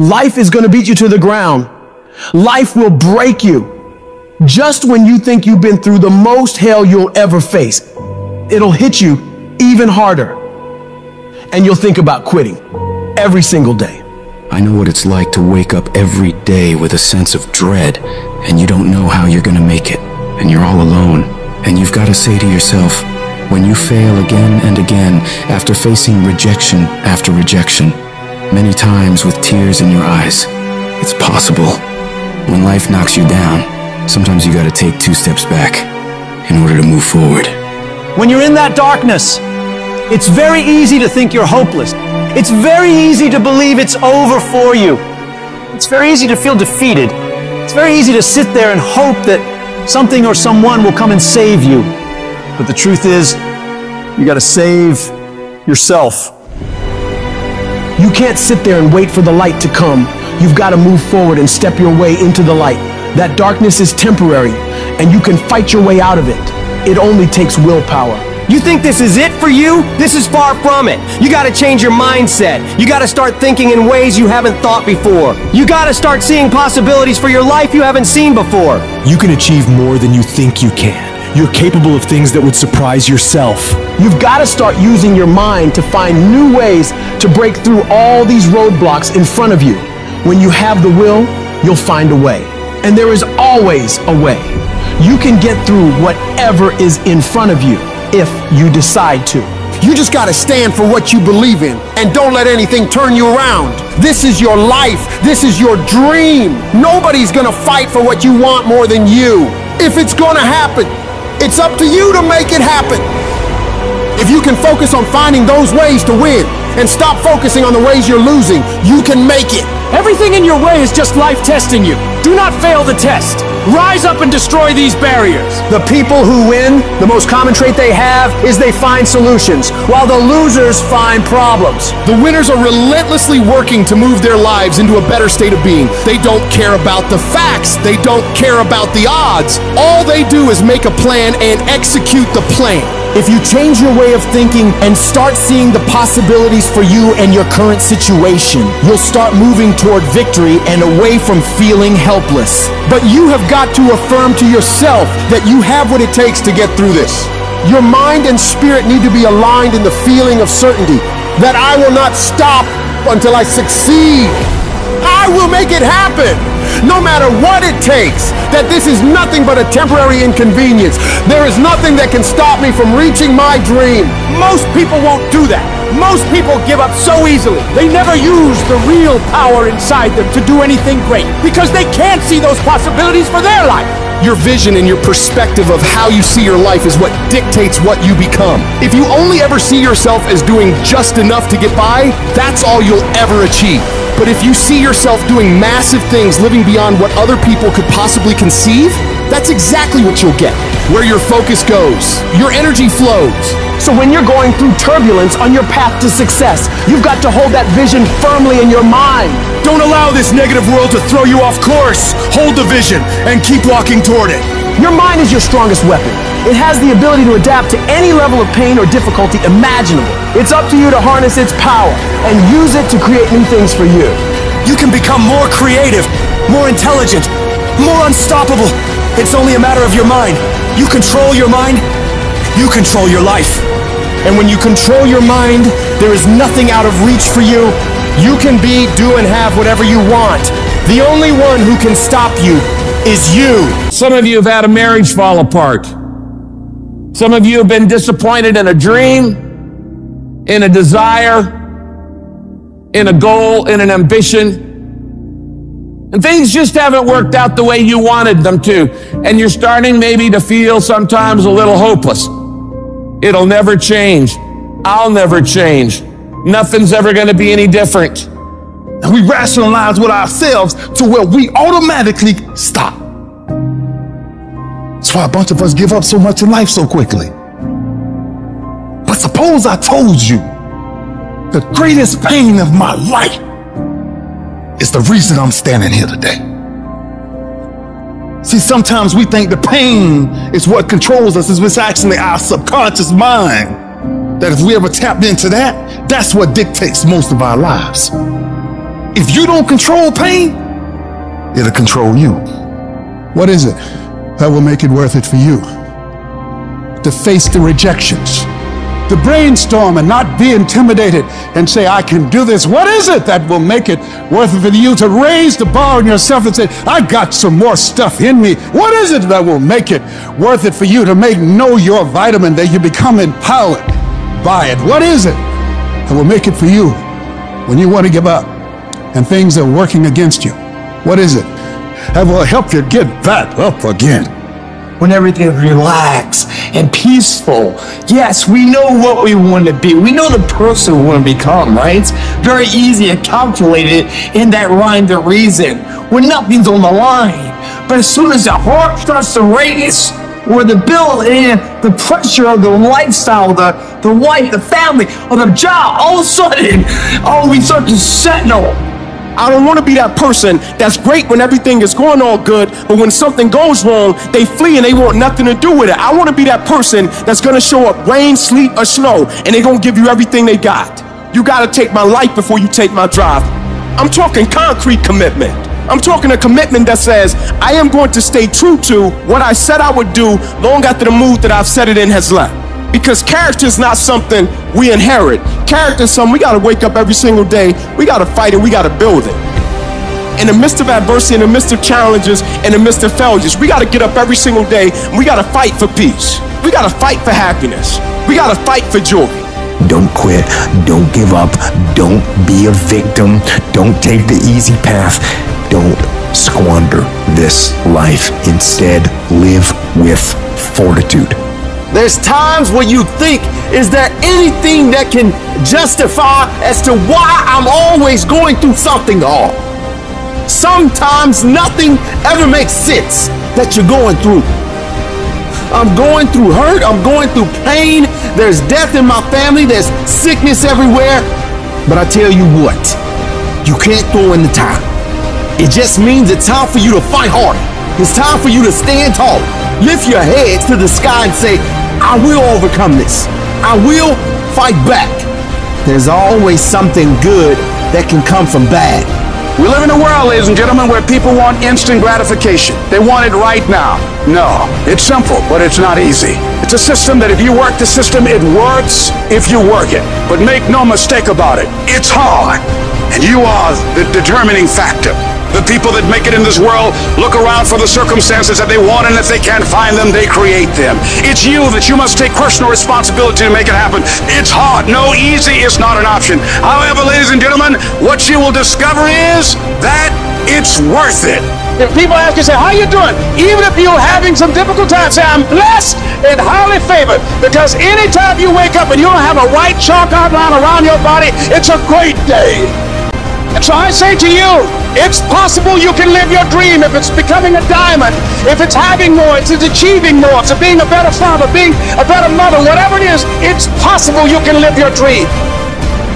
Life is going to beat you to the ground. Life will break you. Just when you think you've been through the most hell you'll ever face, it'll hit you even harder. And you'll think about quitting every single day. I know what it's like to wake up every day with a sense of dread, and you don't know how you're gonna make it, and you're all alone. And you've gotta say to yourself, when you fail again and again, after facing rejection after rejection, many times with tears in your eyes, it's possible. When life knocks you down, sometimes you gotta take two steps back in order to move forward. When you're in that darkness, it's very easy to think you're hopeless. It's very easy to believe it's over for you. It's very easy to feel defeated. It's very easy to sit there and hope that something or someone will come and save you. But the truth is, you gotta save yourself. You can't sit there and wait for the light to come. You've got to move forward and step your way into the light. That darkness is temporary, and you can fight your way out of it. It only takes willpower. You think this is it for you? This is far from it. You gotta change your mindset. You gotta start thinking in ways you haven't thought before. You gotta start seeing possibilities for your life you haven't seen before. You can achieve more than you think you can. You're capable of things that would surprise yourself. You've got to start using your mind to find new ways to break through all these roadblocks in front of you. When you have the will, you'll find a way. And there is always a way. You can get through whatever is in front of you if you decide to. You just gotta stand for what you believe in and don't let anything turn you around. This is your life. This is your dream. Nobody's gonna fight for what you want more than you. If it's gonna happen, it's up to you to make it happen. If you can focus on finding those ways to win and stop focusing on the ways you're losing, you can make it. Everything in your way is just life testing you. Do not fail the test. Rise up and destroy these barriers. The people who win, the most common trait they have is they find solutions, while the losers find problems. The winners are relentlessly working to move their lives into a better state of being. They don't care about the facts, they don't care about the odds. All they do is make a plan and execute the plan. If you change your way of thinking and start seeing the possibilities for you and your current situation, you'll start moving toward victory and away from feeling helpless. But you have got to affirm to yourself that you have what it takes to get through this. Your mind and spirit need to be aligned in the feeling of certainty that I will not stop until I succeed. I will make it happen no matter what it takes, that this is nothing but a temporary inconvenience. There is nothing that can stop me from reaching my dream. Most people won't do that. Most people give up so easily. They never use the real power inside them to do anything great because they can't see those possibilities for their life. Your vision and your perspective of how you see your life is what dictates what you become. If you only ever see yourself as doing just enough to get by, that's all you'll ever achieve. But if you see yourself doing massive things, living beyond what other people could possibly conceive, that's exactly what you'll get. Where your focus goes, your energy flows. So when you're going through turbulence on your path to success, you've got to hold that vision firmly in your mind. Don't allow this negative world to throw you off course. Hold the vision and keep walking toward it. Your mind is your strongest weapon. It has the ability to adapt to any level of pain or difficulty imaginable. It's up to you to harness its power and use it to create new things for you. You can become more creative, more intelligent, more unstoppable. It's only a matter of your mind. You control your mind, you control your life. And when you control your mind, there is nothing out of reach for you. You can be, do, and have whatever you want. The only one who can stop you is you. Some of you have had a marriage fall apart. Some of you have been disappointed in a dream, in a desire, in a goal, in an ambition. And things just haven't worked out the way you wanted them to. And you're starting maybe to feel sometimes a little hopeless. It'll never change. I'll never change. Nothing's ever going to be any different. And we rationalize with ourselves to where we automatically stop. That's why a bunch of us give up so much in life so quickly. But suppose I told you the greatest pain of my life is the reason I'm standing here today. See, sometimes we think the pain is what controls us, it's actually our subconscious mind. That if we ever tapped into that, that's what dictates most of our lives. If you don't control pain, it'll control you. What is it that will make it worth it for you? To face the rejections, to brainstorm and not be intimidated and say, I can do this. What is it that will make it worth it for you to raise the bar on yourself and say, I got some more stuff in me? What is it that will make it worth it for you to make know your vitamin that you become empowered by it? What is it that will make it for you when you want to give up and things are working against you? What is it that will help you get back up again? When everything's relaxed and peaceful. Yes, we know what we want to be. We know the person we want to become, right? It's very easy to calculate it in that rhyme to reason when nothing's on the line. But as soon as the heart starts to race, or the bill and the pressure of the lifestyle, the, the wife, the family, or the job, all of a sudden, oh, we start to settle I don't want to be that person that's great when everything is going all good, but when something goes wrong, they flee and they want nothing to do with it. I want to be that person that's going to show up rain, sleet, or snow, and they're going to give you everything they got. You got to take my life before you take my drive. I'm talking concrete commitment. I'm talking a commitment that says I am going to stay true to what I said I would do long after the mood that I've set it in has left. Because character is not something we inherit. Character is something we got to wake up every single day. We got to fight it. We got to build it. In the midst of adversity, in the midst of challenges, in the midst of failures, we got to get up every single day and we got to fight for peace. We got to fight for happiness. We got to fight for joy. Don't quit. Don't give up. Don't be a victim. Don't take the easy path. Don't squander this life. Instead, live with fortitude. There's times where you think, is there anything that can justify as to why I'm always going through something hard? Sometimes nothing ever makes sense that you're going through. I'm going through hurt, I'm going through pain, there's death in my family, there's sickness everywhere. But I tell you what, you can't throw in the towel. It just means it's time for you to fight harder. It's time for you to stand tall. Lift your heads to the sky and say, I will overcome this. I will fight back. There's always something good that can come from bad. We live in a world, ladies and gentlemen, where people want instant gratification. They want it right now. No, it's simple, but it's not easy. It's a system that if you work the system, it works if you work it. But make no mistake about it, it's hard. And you are the determining factor. The people that make it in this world look around for the circumstances that they want, and if they can't find them, they create them. It's you that you must take personal responsibility to make it happen. It's hard. No, easy is not an option. However, ladies and gentlemen, what you will discover is that it's worth it. If people ask you, say, how you doing? Even if you're having some difficult times, say, I'm blessed and highly favored. Because anytime you wake up and you don't have a white chalk outline around your body, it's a great day. So I say to you, it's possible you can live your dream if it's becoming a diamond, if it's having more, if it's achieving more, if it's being a better father, being a better mother, whatever it is, it's possible you can live your dream.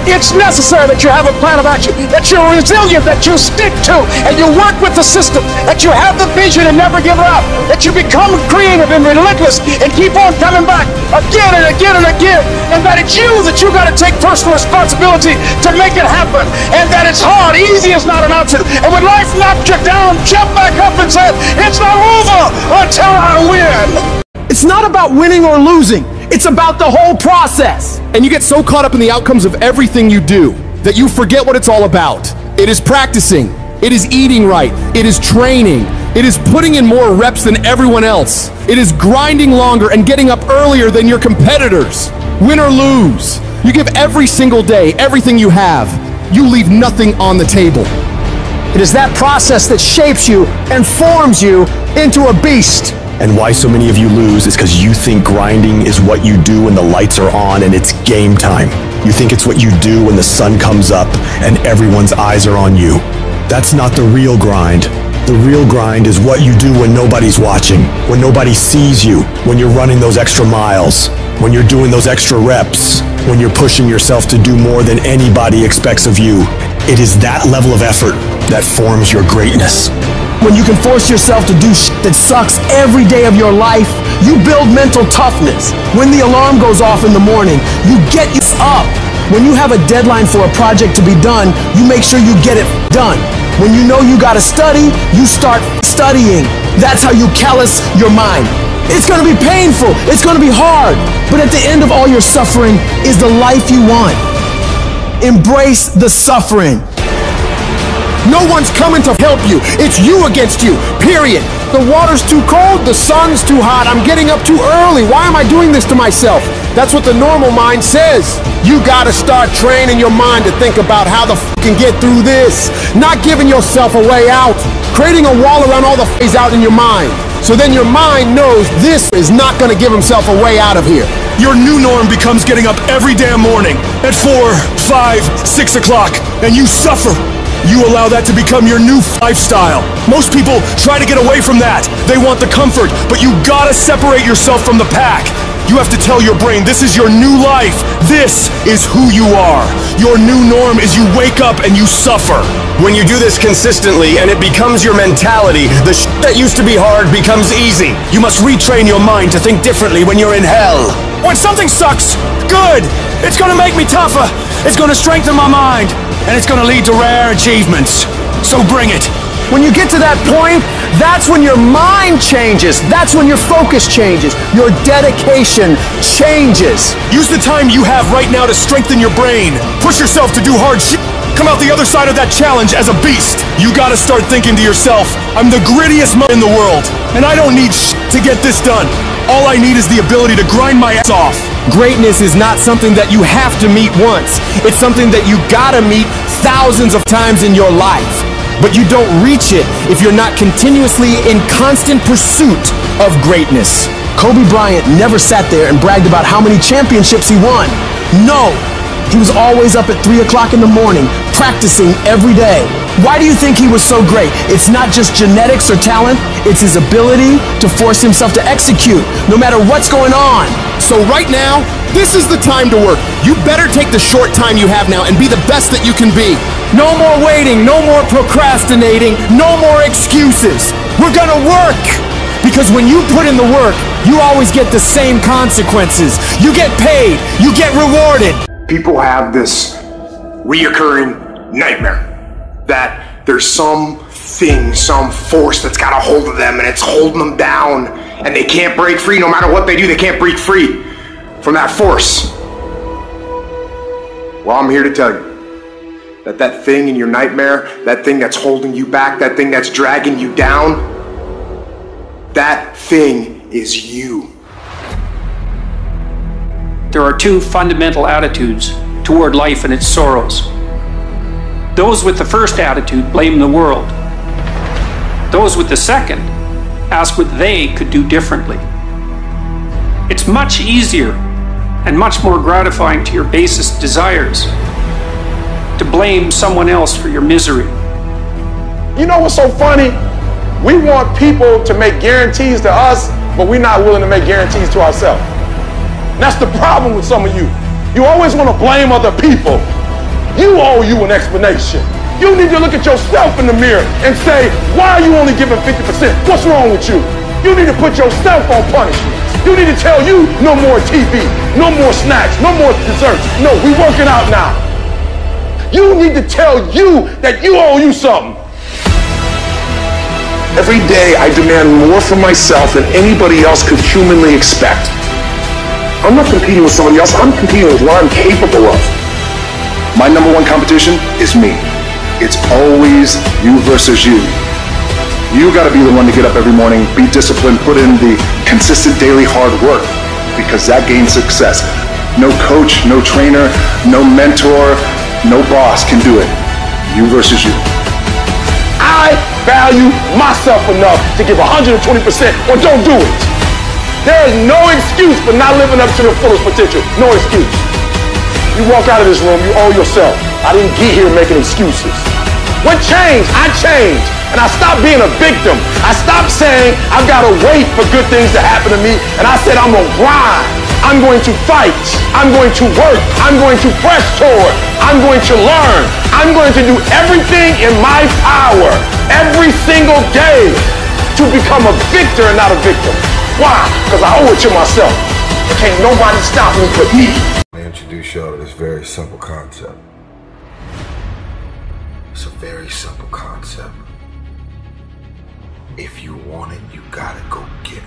It's necessary that you have a plan of action, that you're resilient, that you stick to, and you work with the system, that you have the vision and never give up, that you become creative and relentless and keep on coming back again and again and again, and that it's you that you got to take personal responsibility to make it happen, and that it's hard, easy is not an option. And when life knocks you down, jump back up and say, it's not over until I win. It's not about winning or losing. It's about the whole process. And you get so caught up in the outcomes of everything you do that you forget what it's all about. It is practicing, it is eating right, it is training, it is putting in more reps than everyone else, it is grinding longer and getting up earlier than your competitors. Win or lose, you give every single day everything you have. You leave nothing on the table. It is that process that shapes you and forms you into a beast. And why so many of you lose is because you think grinding is what you do when the lights are on and it's game time. You think it's what you do when the sun comes up and everyone's eyes are on you. That's not the real grind. The real grind is what you do when nobody's watching, when nobody sees you, when you're running those extra miles, when you're doing those extra reps, when you're pushing yourself to do more than anybody expects of you. It is that level of effort that forms your greatness. When you can force yourself to do shit that sucks every day of your life, you build mental toughness. When the alarm goes off in the morning, you get up. When you have a deadline for a project to be done, you make sure you get it done. When you know you gotta study, you start studying. That's how you callous your mind. It's gonna be painful, it's gonna be hard, but at the end of all your suffering is the life you want. Embrace the suffering. No one's coming to help you. It's you against you, period. The water's too cold, the sun's too hot, I'm getting up too early. Why am I doing this to myself? That's what the normal mind says. You gotta start training your mind to think about how the f can get through this. Not giving yourself a way out. Creating a wall around all the phase out in your mind. So then your mind knows this is not gonna give himself a way out of here. Your new norm becomes getting up every damn morning at 4, 5, 6 o'clock, and you suffer. You allow that to become your new lifestyle. Most people try to get away from that. They want the comfort, but you gotta separate yourself from the pack. You have to tell your brain this is your new life. This is who you are. Your new norm is you wake up and you suffer. When you do this consistently and it becomes your mentality, the sh- that used to be hard becomes easy. You must retrain your mind to think differently when you're in hell. When something sucks, good. It's gonna make me tougher. It's gonna strengthen my mind. And it's gonna lead to rare achievements. So bring it. When you get to that point, that's when your mind changes. That's when your focus changes. Your dedication changes. Use the time you have right now to strengthen your brain. Push yourself to do hard shit. Come out the other side of that challenge as a beast. You gotta start thinking to yourself, I'm the grittiest man in the world, and I don't need shit to get this done. All I need is the ability to grind my ass off. Greatness is not something that you have to meet once. It's something that you gotta meet thousands of times in your life. But you don't reach it if you're not continuously in constant pursuit of greatness. Kobe Bryant never sat there and bragged about how many championships he won. No! He was always up at 3 o'clock in the morning, practicing every day. Why do you think he was so great? It's not just genetics or talent, it's his ability to force himself to execute, no matter what's going on. So right now, this is the time to work. You better take the short time you have now and be the best that you can be. No more waiting, no more procrastinating, no more excuses. We're gonna work! Because when you put in the work, you always get the same consequences. You get paid, you get rewarded. People have this reoccurring nightmare that there's some thing, some force that's got a hold of them and it's holding them down and they can't break free. No matter what they do, they can't break free from that force. Well, I'm here to tell you that that thing in your nightmare, that thing that's holding you back, that thing that's dragging you down, that thing is you. There are two fundamental attitudes toward life and its sorrows. Those with the first attitude blame the world. Those with the second ask what they could do differently. It's much easier and much more gratifying to your basest desires to blame someone else for your misery. You know what's so funny? We want people to make guarantees to us, but we're not willing to make guarantees to ourselves. That's the problem with some of you. You always want to blame other people. You owe you an explanation. You need to look at yourself in the mirror and say, why are you only giving 50%? What's wrong with you? You need to put yourself on punishment. You need to tell you no more TV, no more snacks, no more desserts. No, we working out now. You need to tell you that you owe you something. Every day I demand more from myself than anybody else could humanly expect. I'm not competing with somebody else, I'm competing with what I'm capable of. My number one competition is me. It's always you versus you. You gotta be the one to get up every morning, be disciplined, put in the consistent daily hard work, because that gains success. No coach, no trainer, no mentor, no boss can do it. You versus you. I value myself enough to give 120% or don't do it. There is no excuse for not living up to the fullest potential. No excuse. You walk out of this room, you owe yourself. I didn't get here making excuses. What changed? I changed. And I stopped being a victim. I stopped saying I've got to wait for good things to happen to me. And I said I'm going to grind. I'm going to fight. I'm going to work. I'm going to press toward. I'm going to learn. I'm going to do everything in my power every single day to become a victor and not a victim. Why? Because I owe it to myself. Can't nobody stop me but me. Simple concept. It's a very simple concept. If you want it, you gotta go get it.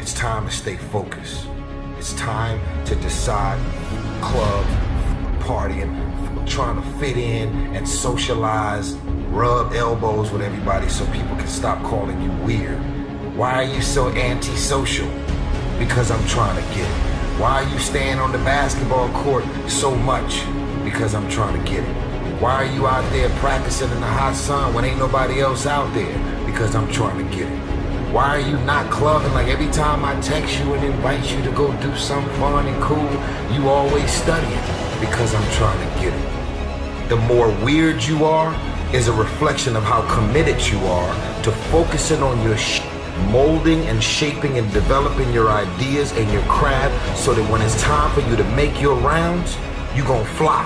It's time to stay focused. It's time to decide club, partying, trying to fit in and socialize, rub elbows with everybody so people can stop calling you weird. Why are you so antisocial? Because I'm trying to get it. Why are you staying on the basketball court so much? Because I'm trying to get it. Why are you out there practicing in the hot sun when ain't nobody else out there? Because I'm trying to get it. Why are you not clubbing like every time I text you and invite you to go do something fun and cool, you always studying? Because I'm trying to get it. The more weird you are is a reflection of how committed you are to focusing on your sh- molding and shaping and developing your ideas and your craft so that when it's time for you to make your rounds, you're gonna fly.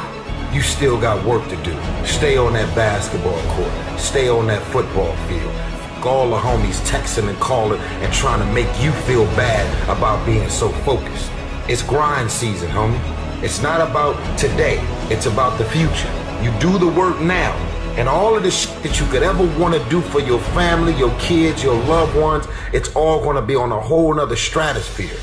You still got work to do. Stay on that basketball court. Stay on that football field. All the homies texting and calling and trying to make you feel bad about being so focused. It's grind season, homie. It's not about today. It's about the future. You do the work now. And all of the shit that you could ever want to do for your family, your kids, your loved ones, it's all going to be on a whole nother stratosphere.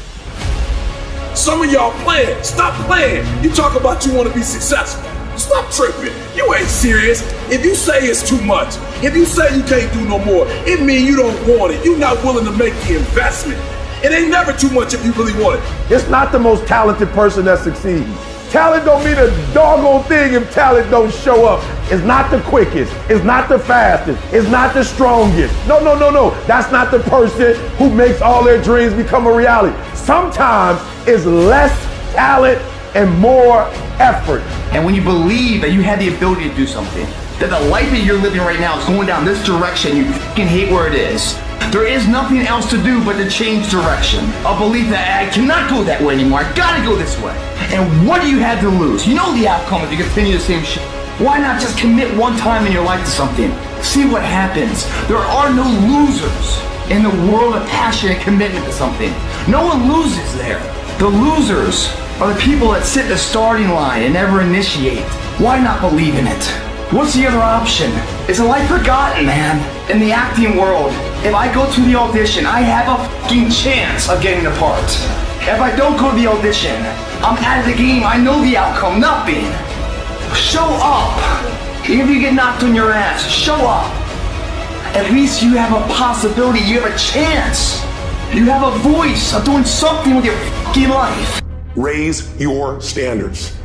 Some of y'all playing. Stop playing. You talk about you want to be successful. Stop tripping. You ain't serious. If you say it's too much, if you say you can't do no more, it mean you don't want it. You're not willing to make the investment. It ain't never too much if you really want it. It's not the most talented person that succeeds. Talent don't mean a doggone thing if talent don't show up. It's not the quickest. It's not the fastest. It's not the strongest. No, no, no, no. That's not the person who makes all their dreams become a reality. Sometimes it's less talent and more effort. And when you believe that you have the ability to do something, that the life that you're living right now is going down this direction, you can hate where it is. There is nothing else to do but to change direction. A belief that I cannot go that way anymore. I gotta go this way. And what do you have to lose? You know the outcome if you continue the same shit. Why not just commit one time in your life to something? See what happens. There are no losers in the world of passion and commitment to something. No one loses there. The losers are the people that sit the starting line and never initiate. Why not believe in it? What's the other option? Is a life forgotten, man? In the acting world, if I go to the audition, I have a fucking chance of getting the part. If I don't go to the audition, I'm out of the game. I know the outcome. Nothing. Show up. If you get knocked on your ass, show up. At least you have a possibility. You have a chance. You have a voice of doing something with your fucking life. Raise your standards.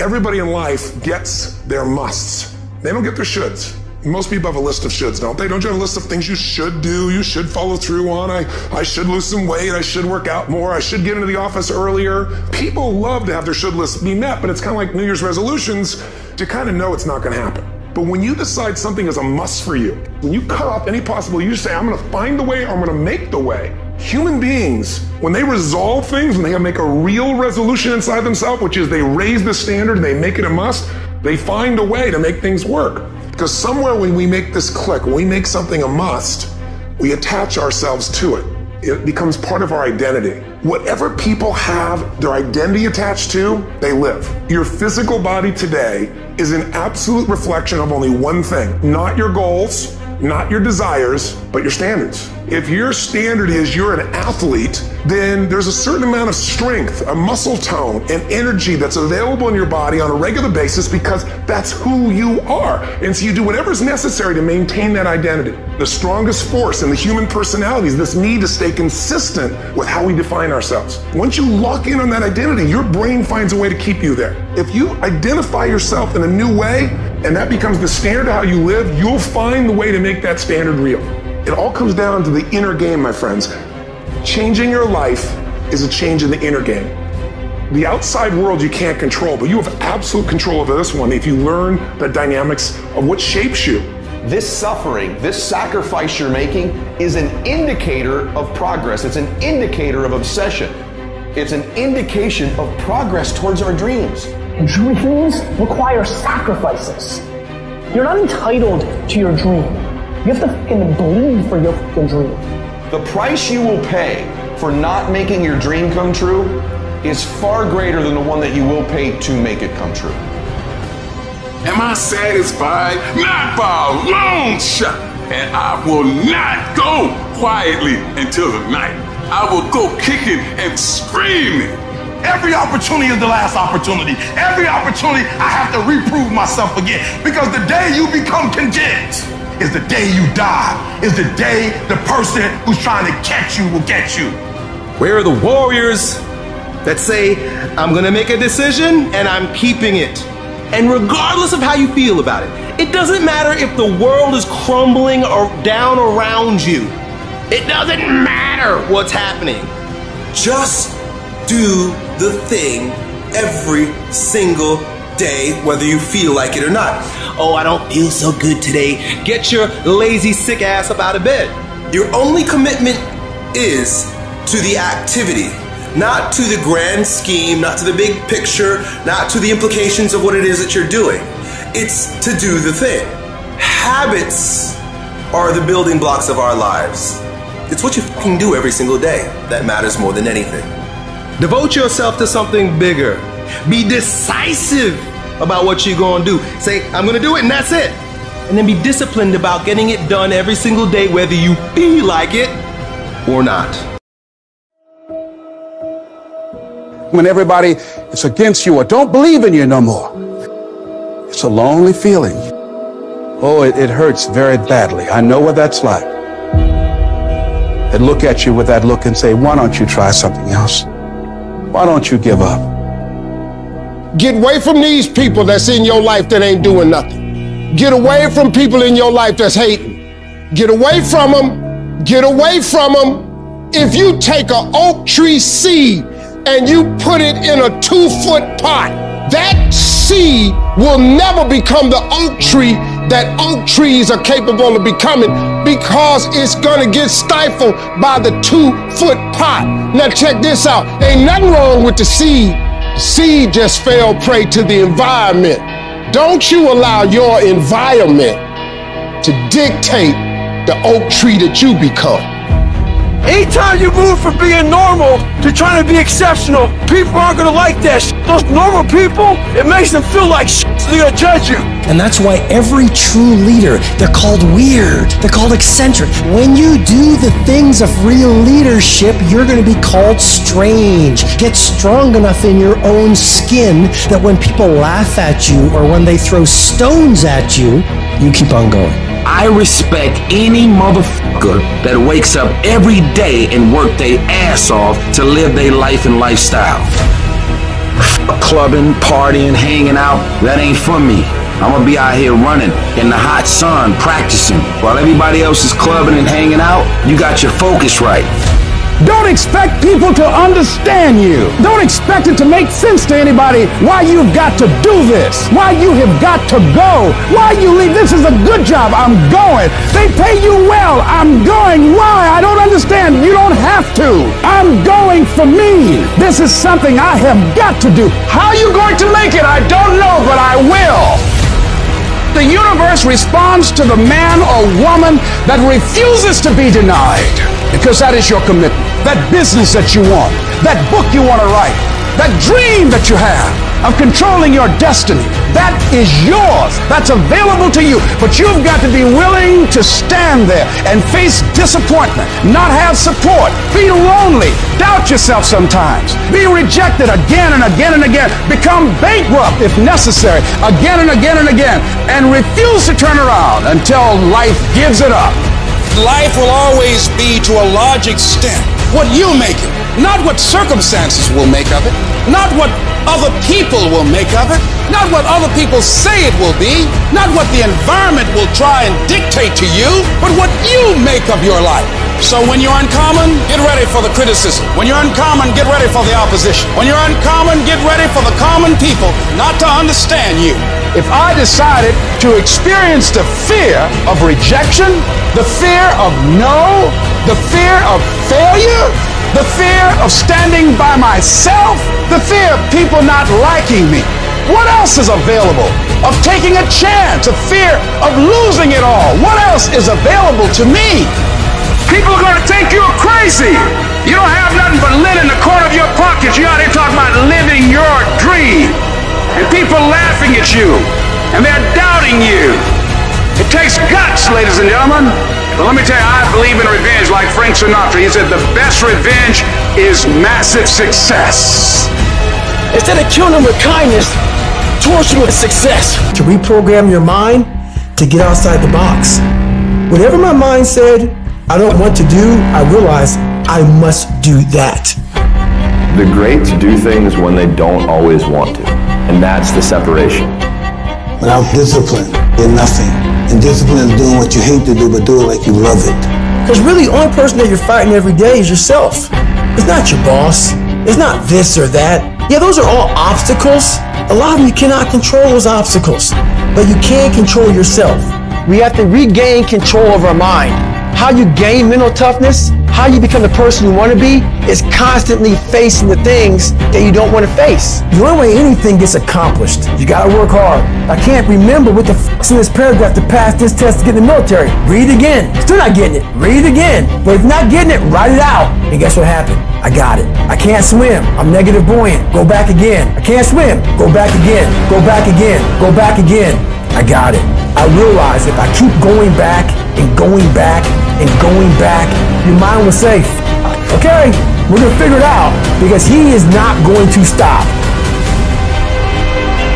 Everybody in life gets their musts. They don't get their shoulds. Most people have a list of shoulds, don't they? Don't you have a list of things you should do, you should follow through on? I, I should lose some weight, I should work out more, I should get into the office earlier. People love to have their should list be met, but it's kind of like New Year's resolutions to kind of know it's not going to happen. But when you decide something is a must for you, when you cut off any possible, you say, I'm going to find the way, I'm going to make the way. Human beings, when they resolve things, when they make a real resolution inside themselves, which is they raise the standard and they make it a must, they find a way to make things work. Because somewhere when we make this click, when we make something a must, we attach ourselves to it. It becomes part of our identity. Whatever people have their identity attached to, they live. Your physical body today is an absolute reflection of only one thing not your goals, not your desires, but your standards. If your standard is you're an athlete, then there's a certain amount of strength, a muscle tone, and energy that's available in your body on a regular basis because that's who you are. And so you do whatever is necessary to maintain that identity. The strongest force in the human personality is this need to stay consistent with how we define ourselves. Once you lock in on that identity, your brain finds a way to keep you there. If you identify yourself in a new way, and that becomes the standard of how you live, you'll find the way to make that standard real. It all comes down to the inner game, my friends. Changing your life is a change in the inner game. The outside world you can't control, but you have absolute control over this one if you learn the dynamics of what shapes you. This suffering, this sacrifice you're making is an indicator of progress. It's an indicator of obsession. It's an indication of progress towards our dreams. Dreams require sacrifices. You're not entitled to your dream. You have to fucking bleed for your fucking dream. The price you will pay for not making your dream come true is far greater than the one that you will pay to make it come true. Am I satisfied? Not by a long shot. And I will not go quietly until the night. I will go kicking and screaming. Every opportunity is the last opportunity. Every opportunity I have to reprove myself again. Because the day you become content is the day you die. Is the day the person who's trying to catch you will get you. Where are the warriors that say, I'm gonna make a decision and I'm keeping it? And regardless of how you feel about it, it doesn't matter if the world is crumbling or down around you. It doesn't matter what's happening. Just do the thing every single day, whether you feel like it or not. Oh, I don't feel so good today. Get your lazy, sick ass up out of bed. Your only commitment is to the activity, not to the grand scheme, not to the big picture, not to the implications of what it is that you're doing. It's to do the thing. Habits are the building blocks of our lives. It's what you fucking do every single day that matters more than anything. Devote yourself to something bigger. Be decisive about what you're gonna do. Say, I'm gonna do it, and that's it. And then be disciplined about getting it done every single day, whether you feel like it or not. When everybody is against you or don't believe in you no more, it's a lonely feeling. Oh, it, it hurts very badly. I know what that's like. They look at you with that look and say, why don't you try something else? Why don't you give up? Get away from these people that's in your life that ain't doing nothing. Get away from people in your life that's hating. Get away from them. Get away from them. If you take an oak tree seed and you put it in a two foot pot, that seed will never become the oak tree that oak trees are capable of becoming because it's gonna get stifled by the two foot pot. Now, check this out ain't nothing wrong with the seed. The seed just fell prey to the environment. Don't you allow your environment to dictate the oak tree that you become. Anytime you move from being normal to trying to be exceptional, people aren't gonna like that. Those normal people, it makes them feel like shit, so they're gonna judge you. And that's why every true leader, they're called weird. They're called eccentric. When you do the things of real leadership, you're to be called strange. Get strong enough in your own skin that when people laugh at you or when they throw stones at you, you keep on going. I respect any motherfucker that wakes up every day and work their ass off to live their life and lifestyle. Clubbing, partying, hanging out, that ain't for me. I'm gonna be out here running in the hot sun, practicing. While everybody else is clubbing and hanging out, you got your focus right. Don't expect people to understand you. Don't expect it to make sense to anybody why you've got to do this, why you have got to go, why you leave. This is a good job. I'm going. They pay you well. I'm going. Why? I don't understand. You don't have to. I'm going for me. This is something I have got to do. How are you going to make it? I don't know, but I will. The universe responds to the man or woman that refuses to be denied because that is your commitment. That business that you want, that book you want to write, that dream that you have of controlling your destiny, that is yours. That's available to you. But you've got to be willing to stand there and face disappointment, not have support, be lonely, doubt yourself sometimes, be rejected again and again and again, become bankrupt if necessary, again and again and again, and refuse to turn around until life gives it up. Life will always be, to a large extent, what you make it, not what circumstances will make of it, not what other people will make of it, not what other people say it will be, not what the environment will try and dictate to you, but what you make of your life. So when you're uncommon, get ready for the criticism. When you're uncommon, get ready for the opposition. When you're uncommon, get ready for the common people not to understand you. If I decided to experience the fear of rejection, the fear of no, the fear of failure, the fear of standing by myself, the fear of people not liking me, what else is available? Of taking a chance, a fear of losing it all. What else is available to me? People are going to think you're crazy. You don't have nothing but lint in the corner of your pockets. You're out here talking about living your dream. And people laughing at you. And they're doubting you. It takes guts, ladies and gentlemen. But let me tell you, I believe in revenge like Frank Sinatra. He said the best revenge is massive success. Instead of killing them with kindness, torture with success. To reprogram your mind to get outside the box. Whatever my mind said I don't want to do, I realize I must do that. The greats do things when they don't always want to. And that's the separation. Without discipline, you're nothing. And discipline is doing what you hate to do, but do it like you love it. Because really, the only person that you're fighting every day is yourself. It's not your boss. It's not this or that. Yeah, those are all obstacles. A lot of them you cannot control those obstacles, but you can control yourself. We have to regain control of our mind. How you gain mental toughness, how you become the person you want to be, is constantly facing the things that you don't want to face. The only way anything gets accomplished, you gotta work hard. I can't remember what the f***'s in this paragraph to pass this test to get in the military. Read it again. Still not getting it. Read it again. But if not getting it, write it out. And guess what happened? I got it. I can't swim. I'm negative buoyant. Go back again. I can't swim. Go back again. Go back again. Go back again. I got it. I realize if I keep going back and going back and going back, your mind was safe. okay, we're to figure it out because he is not going to stop.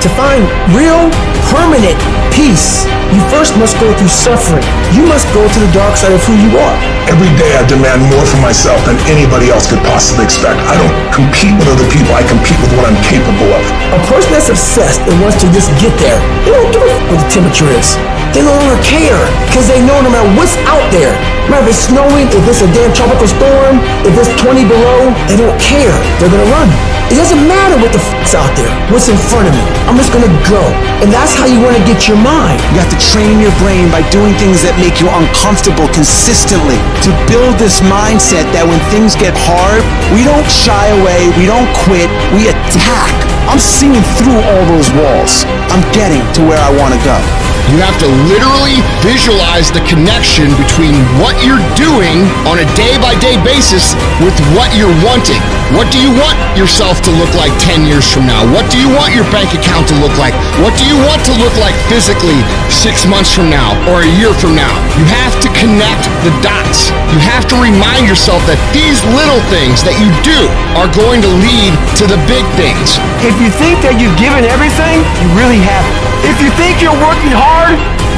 To find real, permanent peace, you first must go through suffering. You must go to the dark side of who you are. Every day I demand more for myself than anybody else could possibly expect. I don't compete with other people, I compete with what I'm capable of. A person that's obsessed and wants to just get there, they don't give a f- what the temperature is. They no longer care because they know no matter what's out there, no matter if it's snowing, if it's a damn tropical storm, if it's 20 below, they don't care. They're gonna run. It doesn't matter what the f***'s out there, what's in front of me. I'm just gonna go. And that's how you wanna get your mind. You have to train your brain by doing things that make you uncomfortable consistently. To build this mindset that when things get hard, we don't shy away, we don't quit, we attack. I'm seeing through all those walls. I'm getting to where I wanna go. You have to literally visualize the connection between what you're doing on a day by day basis with what you're wanting. What do you want yourself to look like 10 years from now? What do you want your bank account to look like? What do you want to look like physically six months from now or a year from now? You have to connect the dots. You have to remind yourself that these little things that you do are going to lead to the big things. If you think that you've given everything, you really haven't. If you think you're working hard,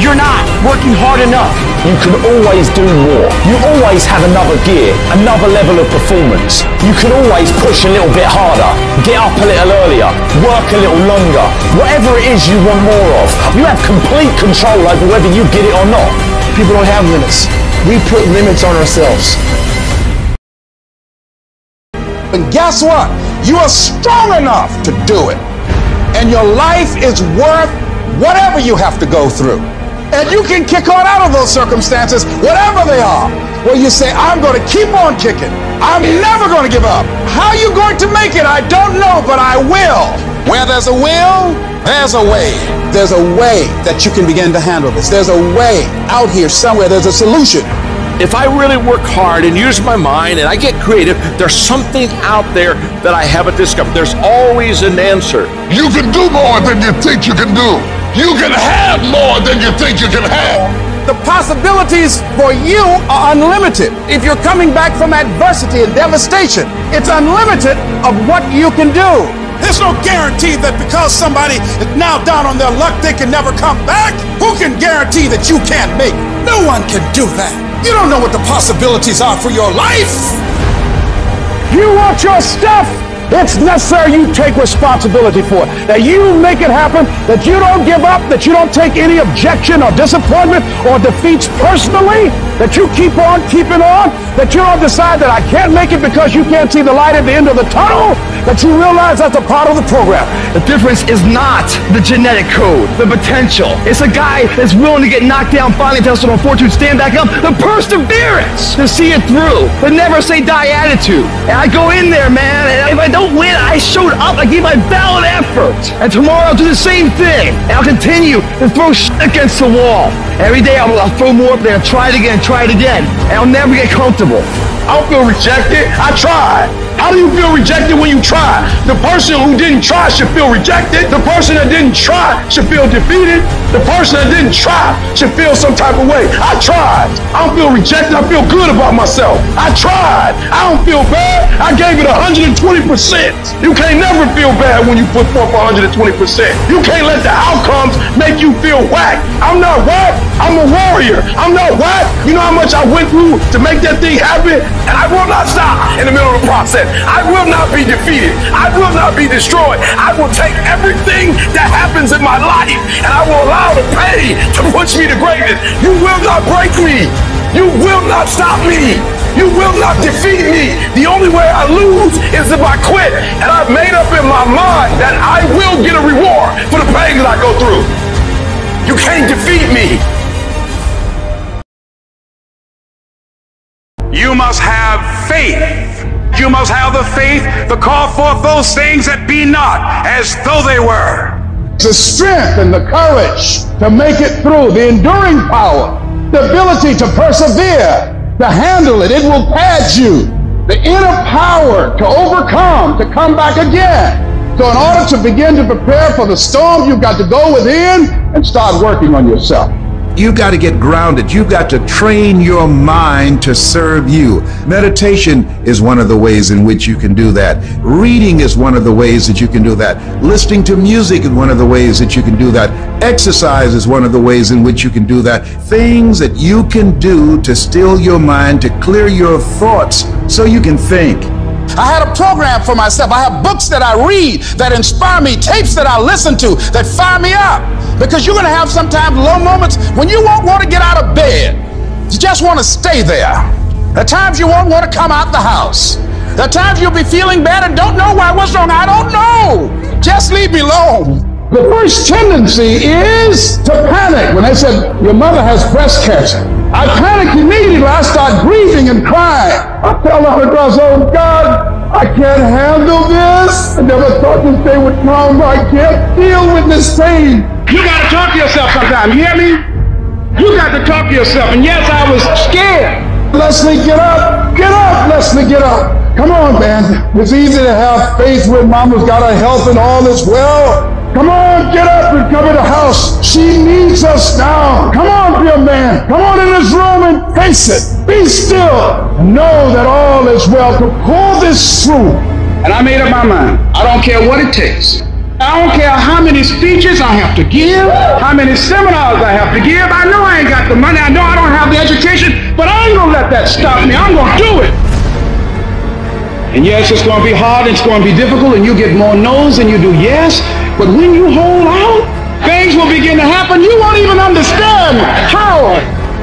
you're not working hard enough. You can always do more. You always have another gear, another level of performance. You can always push a little bit harder, get up a little earlier, work a little longer. Whatever it is you want more of, you have complete control over whether you get it or not. People don't have limits. We put limits on ourselves. And guess what? You are strong enough to do it. And your life is worth whatever you have to go through. And you can kick on out of those circumstances, whatever they are. Where you say, I'm going to keep on kicking. I'm never going to give up. How are you going to make it? I don't know, but I will. Where there's a will, there's a way. There's a way that you can begin to handle this. There's a way out here somewhere. There's a solution. If I really work hard and use my mind and I get creative, there's something out there that I haven't discovered. There's always an answer. You can do more than you think you can do. You can have more than you think you can have. The possibilities for you are unlimited. If you're coming back from adversity and devastation, it's unlimited of what you can do. There's no guarantee that because somebody is now down on their luck, they can never come back. Who can guarantee that you can't make? No one can do that. You don't know what the possibilities are for your life. You want your stuff? It's necessary you take responsibility for it. That you make it happen, that you don't give up, that you don't take any objection or disappointment or defeats personally, that you keep on keeping on, that you don't decide that I can't make it because you can't see the light at the end of the tunnel, that you realize that's a part of the program. The difference is not the genetic code, the potential. It's a guy that's willing to get knocked down, finally tested on fortune, stand back up, the perseverance to see it through, the never say die attitude. And I go in there, man, and if I don't win, I showed up, I gave my valid effort. And tomorrow I'll do the same thing. And I'll continue to throw shit against the wall. Every day I'll, I'll throw more up there, try it again, try it again. And I'll never get comfortable. I don't feel rejected. I tried. How do you feel rejected when you try? The person who didn't try should feel rejected. The person that didn't try should feel defeated. The person that didn't try should feel some type of way. I tried. I don't feel rejected. I feel good about myself. I tried. I don't feel bad. I gave it 120%. You can't never feel bad when you put forth 120%. You can't let the outcomes make you feel whack. I'm not whack. I'm a warrior. I'm not whack. You know how much I went through to make that thing happen? And I will not stop in the middle of the process. I will not be defeated. I will not be destroyed. I will take everything that happens in my life and I will allow the pain to push me to greatness. You will not break me. You will not stop me. You will not defeat me. The only way I lose is if I quit. And I've made up in my mind that I will get a reward for the pain that I go through. You can't defeat me. You must have faith. You must have the faith to call forth those things that be not as though they were. The strength and the courage to make it through, the enduring power, the ability to persevere, to handle it. It will pad you. The inner power to overcome, to come back again. So, in order to begin to prepare for the storm, you've got to go within and start working on yourself. You've got to get grounded. You've got to train your mind to serve you. Meditation is one of the ways in which you can do that. Reading is one of the ways that you can do that. Listening to music is one of the ways that you can do that. Exercise is one of the ways in which you can do that. Things that you can do to still your mind, to clear your thoughts so you can think. I had a program for myself. I have books that I read that inspire me, tapes that I listen to that fire me up. Because you're going to have sometimes low moments when you won't want to get out of bed. You just want to stay there. At times you won't want to come out the house. At times you'll be feeling bad and don't know why. What's wrong? I don't know. Just leave me alone. The first tendency is to panic when they said, Your mother has breast cancer. I panicked immediately. I start grieving and crying. I tell Holy Ghost, Oh God, I can't handle this. I never thought this day would come. I can't deal with this pain. You got to talk to yourself sometimes. You hear me? You got to talk to yourself. And yes, I was scared. Leslie, get up. Get up, Leslie, get up. Come on, man. It's easy to have faith when mama's got her health and all is well. Come on, get up and come in the house. She needs us now. Come on, be a man. Come on in this room and face it. Be still. Know that all is well. To pull this through. And I made up my mind. I don't care what it takes. I don't care how many speeches I have to give, how many seminars I have to give. I know I ain't got the money. I know I don't have the education, but I ain't gonna let that stop me. I'm gonna do it. And yes, it's gonna be hard, it's gonna be difficult, and you get more no's than you do yes. But when you hold out, things will begin to happen. You won't even understand how.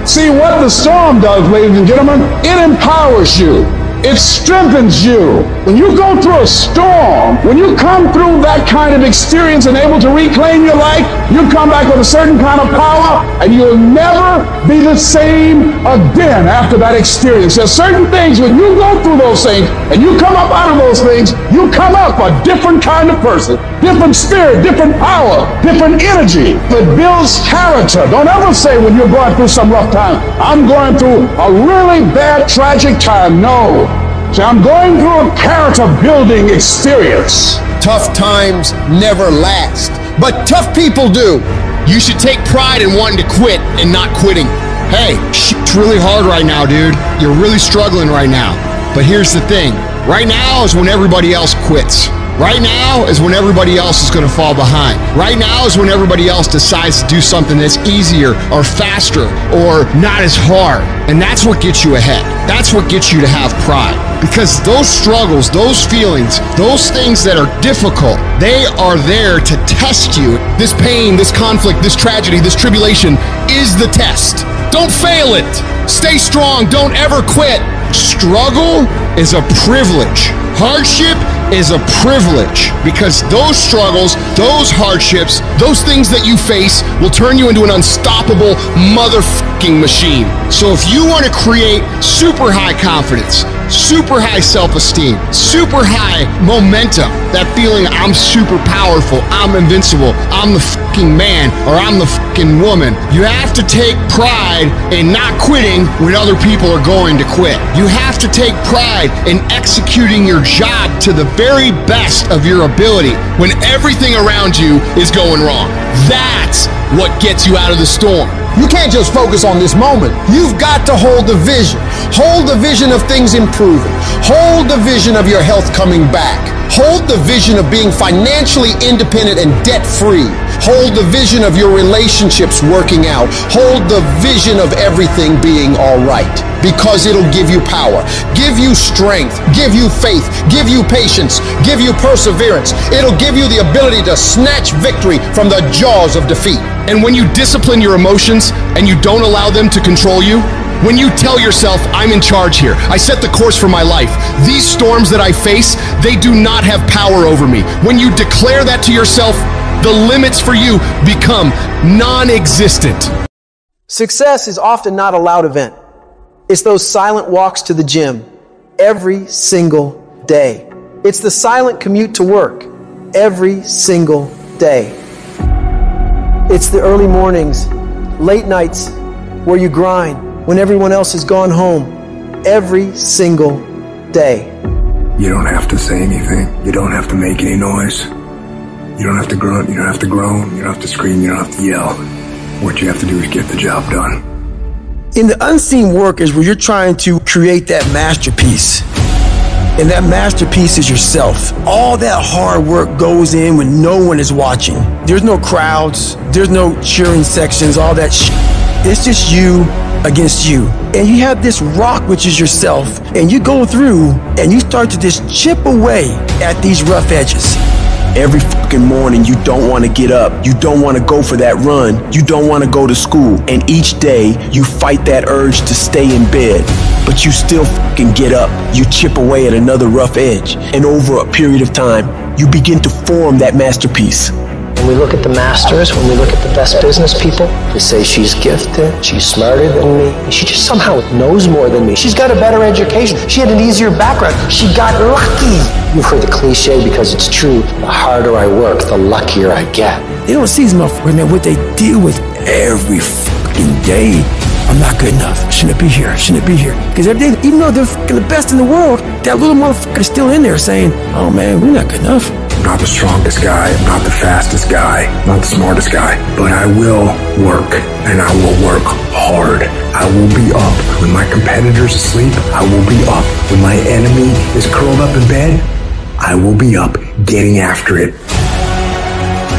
See what the storm does, ladies and gentlemen? It empowers you. It strengthens you. When you go through a storm, when you come through that kind of experience and able to reclaim your life, you come back with a certain kind of power and you'll never be the same again after that experience. There's certain things when you go through those things and you come up out of those things, you come up a different kind of person, different spirit, different power, different energy. It builds character. Don't ever say when you're going through some rough time, I'm going through a really bad, tragic time. No. So I'm going through a character building experience. Tough times never last, but tough people do. You should take pride in wanting to quit and not quitting. Hey, it's really hard right now, dude. You're really struggling right now. But here's the thing right now is when everybody else quits. Right now is when everybody else is going to fall behind. Right now is when everybody else decides to do something that's easier or faster or not as hard. And that's what gets you ahead. That's what gets you to have pride. Because those struggles, those feelings, those things that are difficult, they are there to test you. This pain, this conflict, this tragedy, this tribulation is the test. Don't fail it. Stay strong. Don't ever quit. Struggle is a privilege. Hardship is a privilege because those struggles, those hardships, those things that you face will turn you into an unstoppable motherfucking machine. So if you want to create super high confidence, super high self esteem, super high momentum, that feeling I'm super powerful, I'm invincible, I'm the fucking man, or I'm the fucking woman, you have to take pride in not quitting when other people are going to quit. You have to take pride in executing your job to the very best of your ability when everything around you is going wrong. That's what gets you out of the storm. You can't just focus on this moment. You've got to hold the vision. Hold the vision of things improving. Hold the vision of your health coming back. Hold the vision of being financially independent and debt free. Hold the vision of your relationships working out. Hold the vision of everything being all right because it'll give you power, give you strength, give you faith, give you patience, give you perseverance. It'll give you the ability to snatch victory from the jaws of defeat. And when you discipline your emotions and you don't allow them to control you, when you tell yourself, I'm in charge here, I set the course for my life, these storms that I face, they do not have power over me. When you declare that to yourself, the limits for you become non existent. Success is often not a loud event. It's those silent walks to the gym every single day. It's the silent commute to work every single day. It's the early mornings, late nights where you grind when everyone else has gone home every single day. You don't have to say anything. You don't have to make any noise. You don't have to grunt. You don't have to groan. You don't have to scream. You don't have to yell. What you have to do is get the job done. In the unseen work is where you're trying to create that masterpiece. And that masterpiece is yourself. All that hard work goes in when no one is watching. There's no crowds, there's no cheering sections, all that shit. It's just you against you. And you have this rock, which is yourself, and you go through and you start to just chip away at these rough edges. Every fucking morning, you don't want to get up. You don't want to go for that run. You don't want to go to school. And each day, you fight that urge to stay in bed. But you still fucking get up. You chip away at another rough edge. And over a period of time, you begin to form that masterpiece. When we look at the masters, when we look at the best business people, they say she's gifted, she's smarter than me, she just somehow knows more than me. She's got a better education. She had an easier background. She got lucky. You've heard the cliche because it's true. The harder I work, the luckier I get. They don't see these motherfuckers, man, what they deal with every fucking day. I'm not good enough. Shouldn't be here. Shouldn't be here. Because every day, even though they're fucking the best in the world, that little motherfucker is still in there saying, oh man, we're not good enough. I'm not the strongest guy. I'm not the fastest guy. I'm not the smartest guy. But I will work and I will work hard. I will be up when my competitor's asleep. I will be up when my enemy is curled up in bed. I will be up getting after it.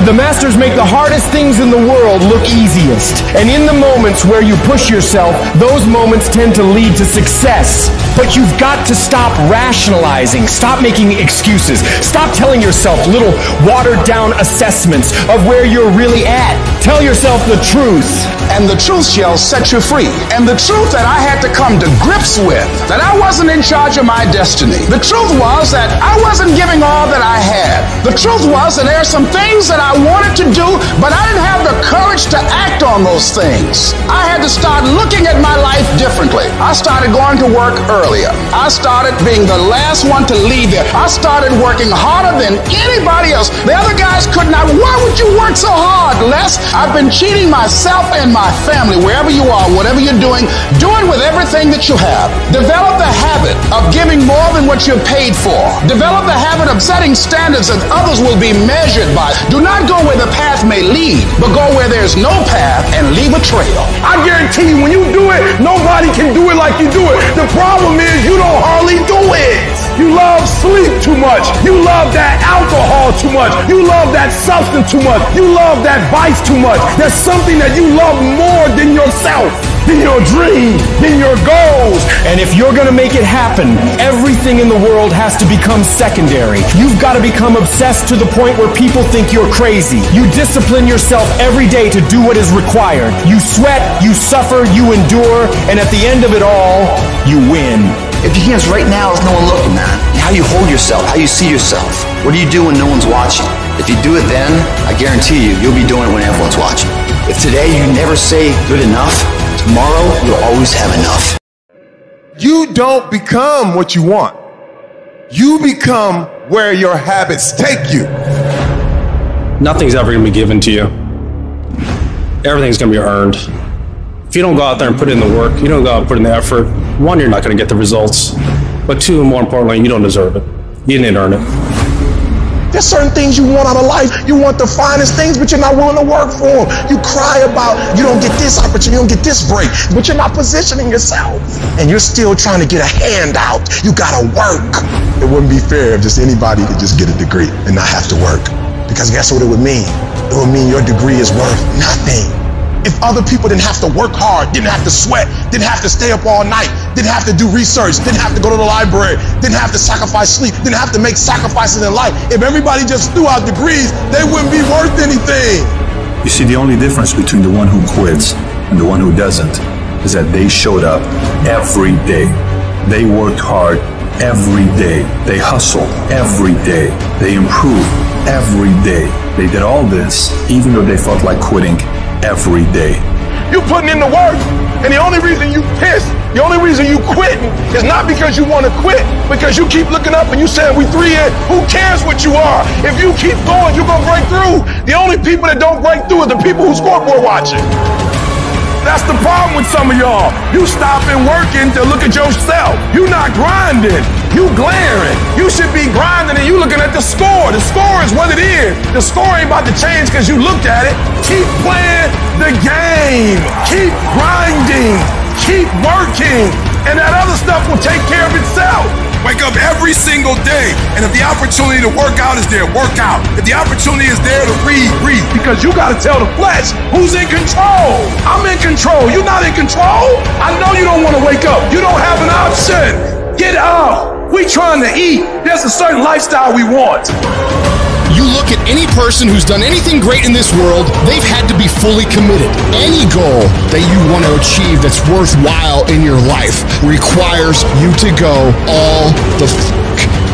The masters make the hardest things in the world look easiest. And in the moments where you push yourself, those moments tend to lead to success. But you've got to stop rationalizing. Stop making excuses. Stop telling yourself little watered down assessments of where you're really at. Tell yourself the truth. And the truth shall set you free. And the truth that I had to come to grips with, that I wasn't in charge of my destiny. The truth was that I wasn't giving all that I had. The truth was that there are some things that I wanted to do, but I didn't have the courage to act on those things. I had to start looking at my life differently. I started going to work earlier. I started being the last one to leave there. I started working harder than anybody else. The other guys could not. Why would you work so hard, Les? I've been cheating myself and my family, wherever you are, whatever you're doing, do it with everything that you have. Develop the habit of giving more than what you're paid for. Develop the habit of setting standards that others will be measured by. Do not go where the path may lead, but go where there's no path and leave a trail. I guarantee you, when you do it, nobody can do it like you do it. The problem is you don't hardly do it. You love sleep too much. You love that alcohol too much. You love that substance too much. You love that vice too much. There's something that you love more than yourself, than your dream, than your goals. And if you're gonna make it happen, everything in the world has to become secondary. You've gotta become obsessed to the point where people think you're crazy. You discipline yourself every day to do what is required. You sweat, you suffer, you endure, and at the end of it all, you win. If you can't right now, there's no one looking, man. How you hold yourself, how you see yourself. What do you do when no one's watching? If you do it then, I guarantee you, you'll be doing it when everyone's watching. If today you never say good enough, tomorrow you'll always have enough. You don't become what you want. You become where your habits take you. Nothing's ever going to be given to you. Everything's going to be earned. If you don't go out there and put in the work, you don't go out and put in the effort, one, you're not going to get the results. But two, more importantly, you don't deserve it. You didn't earn it. There's certain things you want out of life. You want the finest things, but you're not willing to work for them. You cry about you don't get this opportunity, you don't get this break, but you're not positioning yourself. And you're still trying to get a handout. You gotta work. It wouldn't be fair if just anybody could just get a degree and not have to work. Because guess what it would mean? It would mean your degree is worth nothing. If other people didn't have to work hard, didn't have to sweat, didn't have to stay up all night, didn't have to do research, didn't have to go to the library, didn't have to sacrifice sleep, didn't have to make sacrifices in life, if everybody just threw out degrees, they wouldn't be worth anything. You see, the only difference between the one who quits and the one who doesn't is that they showed up every day. They worked hard every day. They hustled every day. They improved every day. They did all this even though they felt like quitting every day. You putting in the work, and the only reason you pissed, the only reason you quitting is not because you want to quit, because you keep looking up and you saying we three in. Who cares what you are? If you keep going, you're gonna break through. The only people that don't break through are the people who scoreboard watching. That's the problem with some of y'all. You stopping working to look at yourself. You not grinding. You glaring. You should be grinding at the score. The score is what it is. The score ain't about to change because you looked at it. Keep playing the game. Keep grinding. Keep working. And that other stuff will take care of itself. Wake up every single day. And if the opportunity to work out is there, work out. If the opportunity is there to read, read. Because you got to tell the flesh who's in control. I'm in control. You're not in control. I know you don't want to wake up. You don't have an option. Get up. We trying to eat. There's a certain lifestyle we want. You look at any person who's done anything great in this world, they've had to be fully committed. Any goal that you want to achieve that's worthwhile in your life requires you to go all the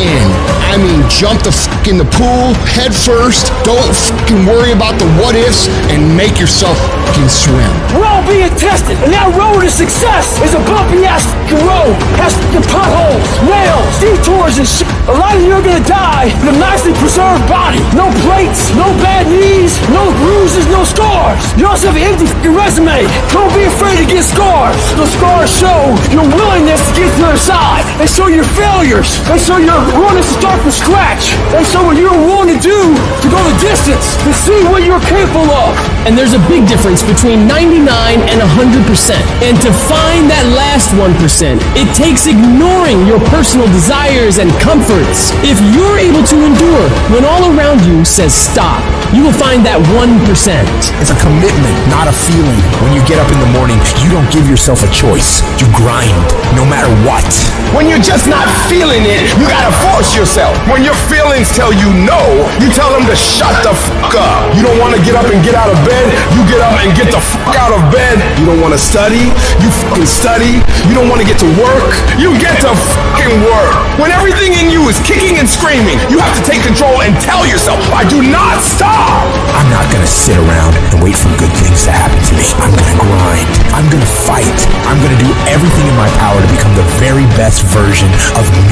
in. I mean, jump the fuck in the pool head first. Don't fucking worry about the what ifs and make yourself fucking swim. We're all being tested, and that road to success is a bumpy ass road. Has fucking potholes, rails, detours, and shit. A lot of you are gonna die with a nicely preserved body. No plates, no bad knees, no bruises, no scars. You also have an empty fucking resume. Don't be afraid to get scars. The scars show your willingness to get to the other side. They show your failures. They show your willingness to start from scratch. They show what you're willing to do to go the distance, to see what you're capable of. And there's a big difference between 99 and 100%. And to find that last 1%, it takes ignoring your personal desires and comforts. If you're able to endure when all around you says stop, you will find that 1%. It's a commitment, not a feeling. When you get up in the morning, you don't give yourself a choice. You grind, no matter what. When you're just not feeling it, you gotta force yourself. When your feelings tell you no, you tell them to shut the fuck up. You don't wanna get up and get out of bed, you get up and get the fuck out of bed. You don't wanna study, you fucking study. You don't wanna get to work, you get to fucking work. When everything in you is kicking and screaming, you have to take control and tell yourself, I do not stop. I'm not gonna sit around and wait for good things to happen to me. I'm gonna grind. I'm gonna fight. I'm gonna do everything in my power to become the very best version of me.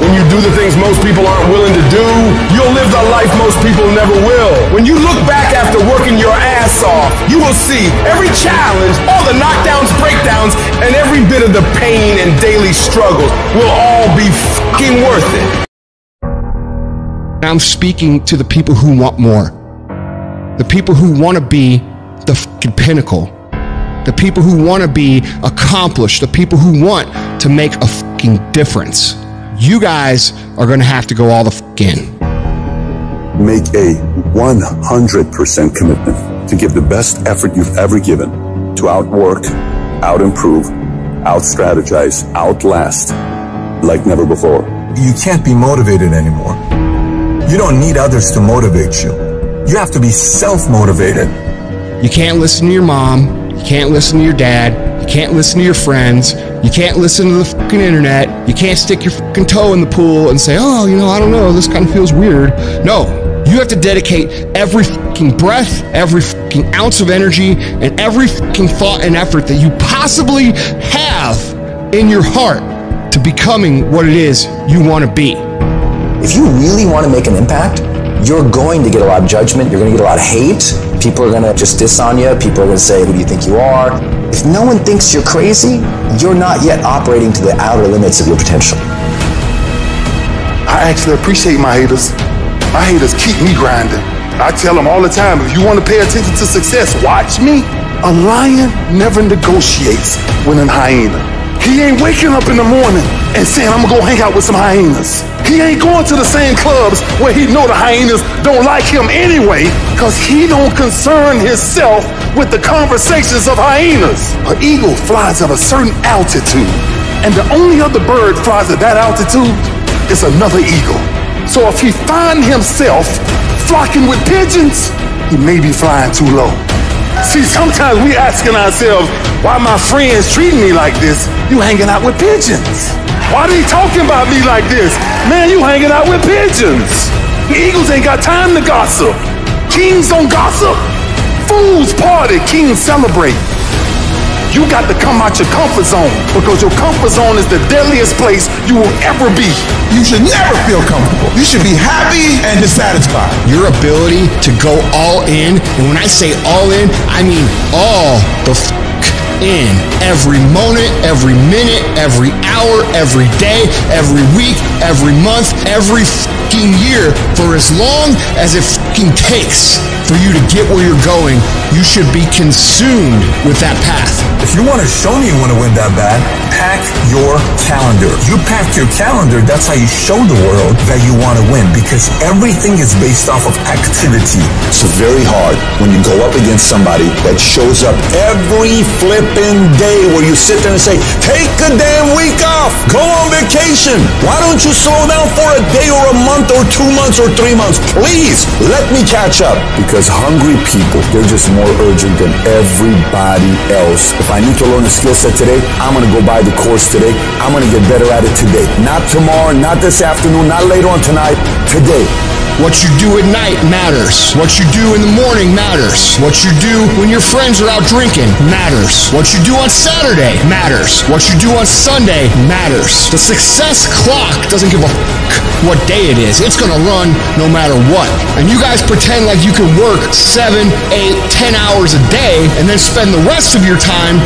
When you do the things most people aren't willing to do, you'll live the life most people never will. When you look back after working your ass off, you will see every challenge, all the knockdowns, breakdowns, and every bit of the pain and daily struggles will all be fucking worth it. I'm speaking to the people who want more. The people who want to be the fucking pinnacle. The people who want to be accomplished. The people who want to make a fucking difference. You guys are going to have to go all the fuck in. Make a 100% commitment to give the best effort you've ever given to outwork, out-improve, out-strategize, outlast like never before. You can't be motivated anymore. You don't need others to motivate you. You have to be self-motivated. You can't listen to your mom. You can't listen to your dad. You can't listen to your friends. You can't listen to the fucking internet. You can't stick your fucking toe in the pool and say, oh, you know, I don't know, this kind of feels weird. No, you have to dedicate every fucking breath, every fucking ounce of energy, and every fucking thought and effort that you possibly have in your heart to becoming what it is you want to be. If you really want to make an impact, you're going to get a lot of judgment. You're going to get a lot of hate. People are going to just diss on you. People are going to say, Who do you think you are? If no one thinks you're crazy, you're not yet operating to the outer limits of your potential. I actually appreciate my haters. My haters keep me grinding. I tell them all the time if you want to pay attention to success, watch me. A lion never negotiates with an hyena. He ain't waking up in the morning and saying, I'm gonna go hang out with some hyenas. He ain't going to the same clubs where he know the hyenas don't like him anyway, cause he don't concern himself with the conversations of hyenas. An eagle flies at a certain altitude, and the only other bird flies at that altitude is another eagle. So if he find himself flocking with pigeons, he may be flying too low. See, sometimes we asking ourselves, why my friends treating me like this? You hanging out with pigeons. Why they talking about me like this? Man, you hanging out with pigeons. Eagles ain't got time to gossip. Kings don't gossip. Fools party, kings celebrate. You got to come out your comfort zone because your comfort zone is the deadliest place you will ever be. You should never feel comfortable. You should be happy and dissatisfied. Your ability to go all in, and when I say all in, I mean all the f- in. Every moment, every minute, every hour, every day, every week, every month, every fucking year, for as long as it fucking takes for you to get where you're going, you should be consumed with that path. If you want to show me you want to win that bad, pack your calendar. You pack your calendar, that's how you show the world that you want to win because everything is based off of activity. It's very hard when you go up against somebody that shows up every flipping day where you sit there and say, take a damn week off, go on vacation. Why don't you slow down for a day or a month or two months or three months? Please, let me catch up. Because hungry people, they're just more urgent than everybody else. If I need to learn a skill set today, I'm gonna go buy the course today. I'm gonna get better at it today. Not tomorrow, not this afternoon, not later on tonight, today. What you do at night matters. What you do in the morning matters. What you do when your friends are out drinking matters. What you do on Saturday matters. What you do on Sunday matters. The success clock doesn't give a fuck what day it is. It's gonna run no matter what. And you guys pretend like you can work seven, eight, ten hours a day and then spend the rest of your time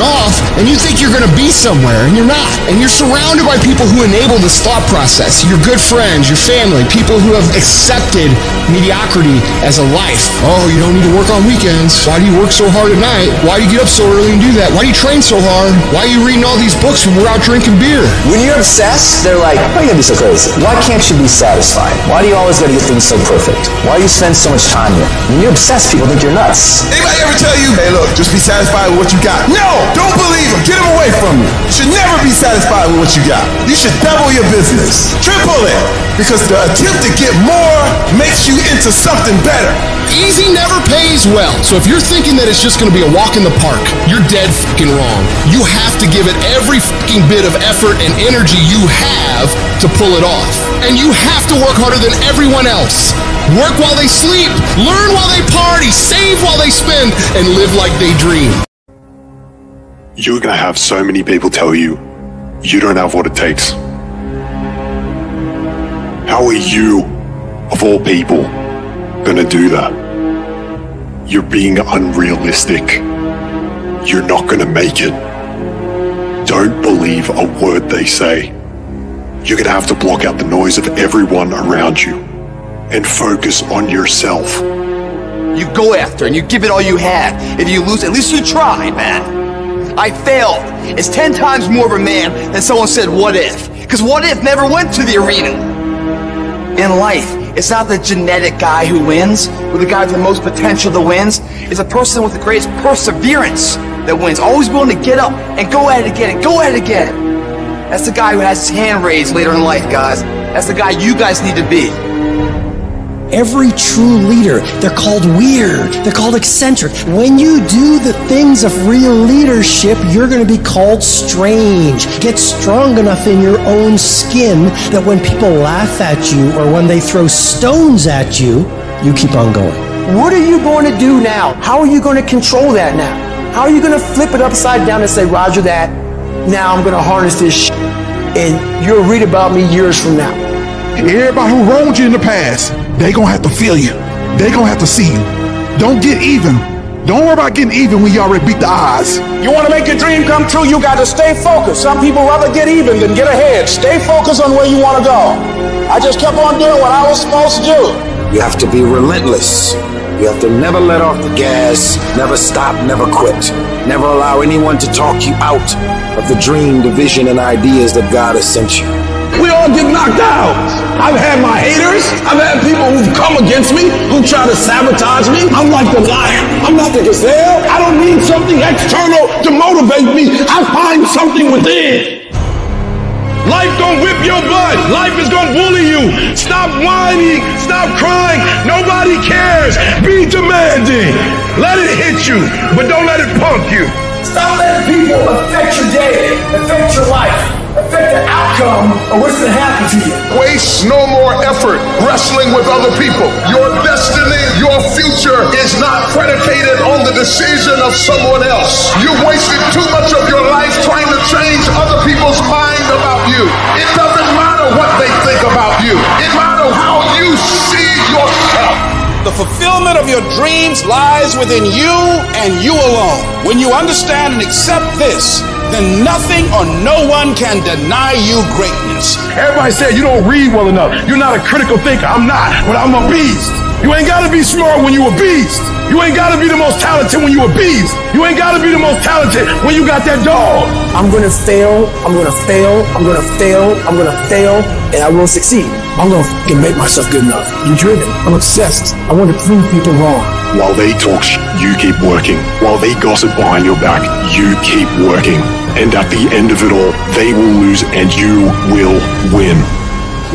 off and you think you're gonna be somewhere and you're not. And you're surrounded by people who enable this thought process. Your good friends, your family, people who have accepted mediocrity as a life. Oh, you don't need to work on weekends. Why do you work so hard at night? Why do you get up so early and do that? Why do you train so hard? Why are you reading all these books when we're out drinking beer? When you're obsessed, they're like, why are you gonna be so crazy? Why can't you be satisfied? Why do you always gotta get things so perfect? Why do you spend so much time here? When you're obsessed, people think you're nuts. Anybody ever tell you, hey, look, just be satisfied with what you got? No! Don't believe them! Get them away from you. You should never be satisfied with what you got. You should double your business, triple it, because the attempt to get more makes you into something better. Easy never pays well. So if you're thinking that it's just gonna be a walk in the park, you're dead fucking wrong. You have to give it every fucking bit of effort and energy you have to pull it off. And you have to work harder than everyone else. Work while they sleep, learn while they party, save while they spend, and live like they dream. You're gonna have so many people tell you you don't have what it takes. How are you, of all people, gonna do that? You're being unrealistic. You're not gonna make it. Don't believe a word they say. You're gonna have to block out the noise of everyone around you and focus on yourself. You go after and you give it all you had. If you lose, at least you tried, man. I failed. It's ten times more of a man than someone said, what if? Because what if never went to the arena. In life, it's not the genetic guy who wins, or the guy with the most potential that wins. It's a person with the greatest perseverance that wins. Always willing to get up and go at it again and go at it again. That's the guy who has his hand raised later in life, guys. That's the guy you guys need to be. Every true leader, they're called weird. They're called eccentric. When you do the things of real leadership, you're going to be called strange. Get strong enough in your own skin that when people laugh at you or when they throw stones at you, you keep on going. What are you going to do now? How are you going to control that now? How are you going to flip it upside down and say, Roger that, now I'm going to harness this shit, and you'll read about me years from now? Everybody who wronged you in the past, they gonna have to feel you. They gonna have to see you. Don't get even. Don't worry about getting even when you already beat the odds. You want to make your dream come true, you got to stay focused. Some people rather get even than get ahead. Stay focused on where you want to go. I just kept on doing what I was supposed to do. You have to be relentless. You have to never let off the gas, never stop, never quit. Never allow anyone to talk you out of the dream, the vision, and ideas that God has sent you. We all get knocked out. I've had my haters. I've had people who've come against me, who try to sabotage me. I'm like the lion. I'm not the gazelle. I don't need something external to motivate me. I find something within. Life gonna whip your butt. Life is gonna bully you. Stop whining. Stop crying. Nobody cares. Be demanding. Let it hit you, but don't let it punk you. Stop letting people affect your day, affect your life, affect the outcome of what's going to happen to you. Waste no more effort wrestling with other people. Your destiny, your future is not predicated on the decision of someone else. You wasted too much of your life trying to change other people's mind about you. It doesn't matter what they think about you. It matters how you see yourself. The fulfillment of your dreams lies within you and you alone. When you understand and accept this, then nothing or no one can deny you greatness. Everybody said you don't read well enough. You're not a critical thinker. I'm not, but I'm a beast. You ain't gotta be smart when you a beast. You ain't gotta be the most talented when you a beast. You ain't gotta be the most talented when you got that dog. I'm going to fail. I'm going to fail. I'm going to fail. I'm going to fail, and I will succeed. I'm going to fucking make myself good enough. I'm driven. I'm obsessed. I want to prove people wrong. While they talk sh- you keep working. While they gossip behind your back, you keep working. And at the end of it all, they will lose and you will win.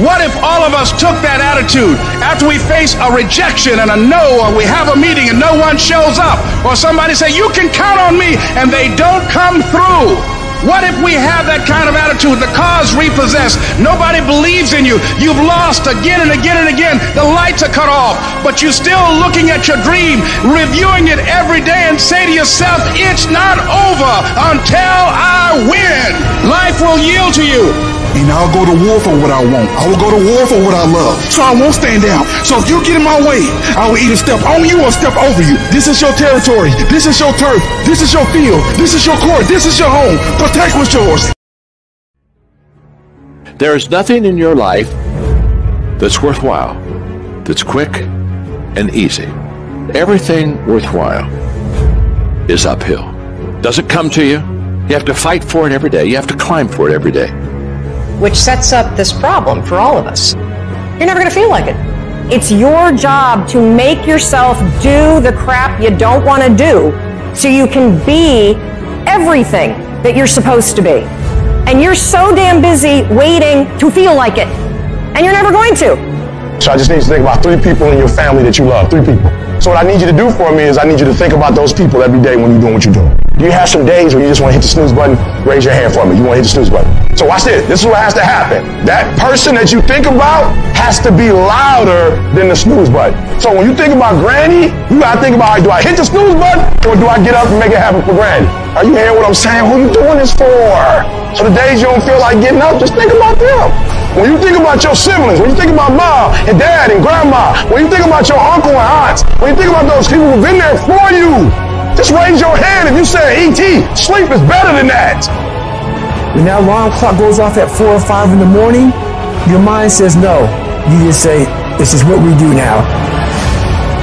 What if all of us took that attitude after we face a rejection and a no, or we have a meeting and no one shows up, or somebody say, You can count on me, and they don't come through? What if we have that kind of attitude? The car's repossessed. Nobody believes in you. You've lost again and again and again. The lights are cut off, but you're still looking at your dream, reviewing it every day, and say to yourself, It's not over until I win. Life will yield to you. And I'll go to war for what I want. I will go to war for what I love. So I won't stand down. So if you get in my way, I will either step on you or step over you. This is your territory. This is your turf. This is your field. This is your court. This is your home. Protect what's yours. There is nothing in your life that's worthwhile, that's quick and easy. Everything worthwhile is uphill. Doesn't come to you. You have to fight for it every day. You have to climb for it every day. Which sets up this problem for all of us. You're never going to feel like it. It's your job to make yourself do the crap you don't want to do so you can be everything that you're supposed to be. And you're so damn busy waiting to feel like it. And you're never going to. So I just need you to think about three people in your family that you love. Three people. So what I need you to do for me is I need you to think about those people every day when you're doing what you're doing. Do you have some days where you just want to hit the snooze button? Raise your hand for me. You want to hit the snooze button. So watch this. This is what has to happen. That person that you think about has to be louder than the snooze button. So when you think about Granny, you gotta think about, do I hit the snooze button or do I get up and make it happen for Granny? Are you hearing what I'm saying? Who you doing this for? So the days you don't feel like getting up, just think about them. When you think about your siblings, when you think about mom and dad and grandma, when you think about your uncle and aunts, when you think about those people who've been there for you, just raise your hand if you say, E.T., sleep is better than that. When that alarm clock goes off at four or five in the morning, your mind says no. You just say, this is what we do now.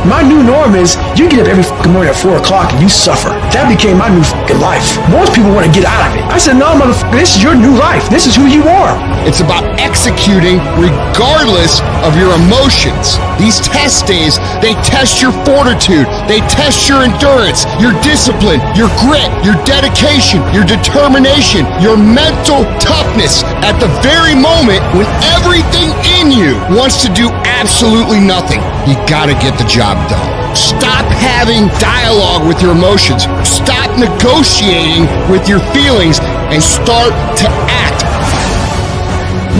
My new norm is you get up every morning at 4 o'clock and you suffer. That became my new fucking life. Most people want to get out of it. I said, no, motherfucker, this is your new life. This is who you are. It's about executing regardless of your emotions. These test days, they test your fortitude, they test your endurance, your discipline, your grit, your dedication, your determination, your mental toughness at the very moment when everything in you wants to do absolutely nothing. You gotta get the job done. Stop having dialogue with your emotions. Stop negotiating with your feelings and start to act.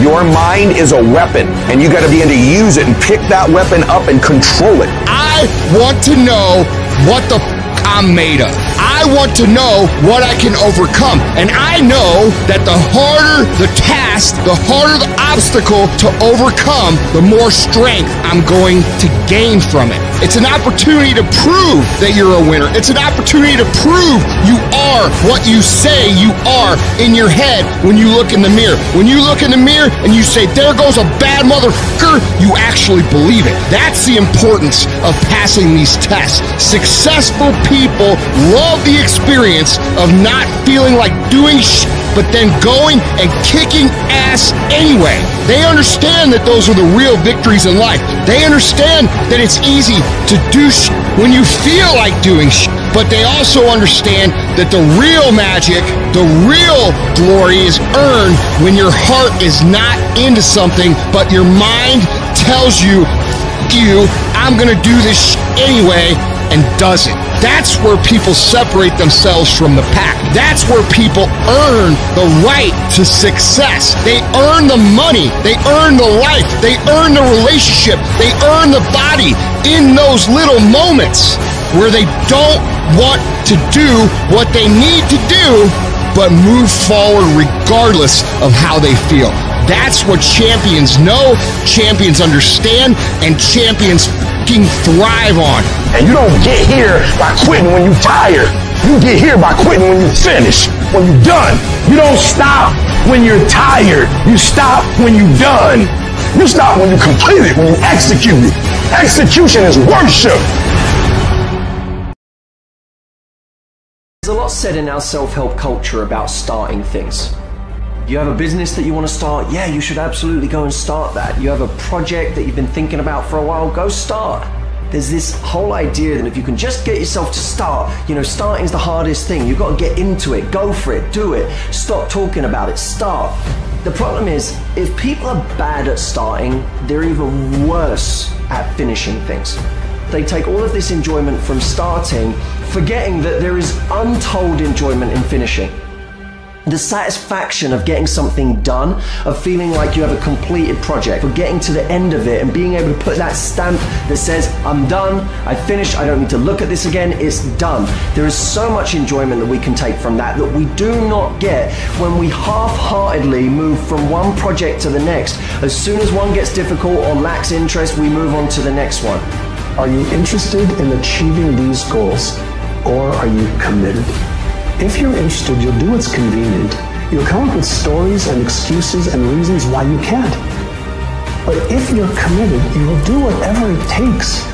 Your mind is a weapon, and you got to be begin to use it and pick that weapon up and control it. I want to know what the f- I'm made of. I want to know what I can overcome. And I know that the harder the task, the harder the obstacle to overcome, the more strength I'm going to gain from it. It's an opportunity to prove that you're a winner. It's an opportunity to prove you are what you say you are in your head when you look in the mirror. When you look in the mirror and you say, there goes a bad motherfucker, you actually believe it. That's the importance of passing these tests. Successful people love the experience of not feeling like doing shit but then going and kicking ass anyway. They understand that those are the real victories in life. They understand that it's easy to do sh- when you feel like doing sh- but they also understand that the real magic, the real glory is earned when your heart is not into something, but your mind tells you, you, I'm gonna do this sh- anyway, and does it. That's where people separate themselves from the pack. That's where people earn the right to success. They earn the money. They earn the life. They earn the relationship. They earn the body in those little moments where they don't want to do what they need to do, but move forward regardless of how they feel. That's what champions know, champions understand, and champions fucking thrive on. And you don't get here by quitting when you're tired. You get here by quitting when you finish, when you're done. You don't stop when you're tired. You stop when you're done. You stop when you complete it, when you execute it. Execution is worship. There's a lot said in our self help culture about starting things. You have a business that you want to start, yeah, you should absolutely go and start that. You have a project that you've been thinking about for a while, go start. There's this whole idea that if you can just get yourself to start, you know, starting's the hardest thing. You've got to get into it, go for it, do it, stop talking about it, start. The problem is, if people are bad at starting, they're even worse at finishing things. They take all of this enjoyment from starting, forgetting that there is untold enjoyment in finishing. The satisfaction of getting something done, of feeling like you have a completed project, of getting to the end of it and being able to put that stamp that says, I'm done, I finished, I don't need to look at this again, it's done. There is so much enjoyment that we can take from that that we do not get when we half heartedly move from one project to the next. As soon as one gets difficult or lacks interest, we move on to the next one. Are you interested in achieving these goals or are you committed? If you're interested, you'll do what's convenient. You'll come up with stories and excuses and reasons why you can't. But if you're committed, you'll do whatever it takes.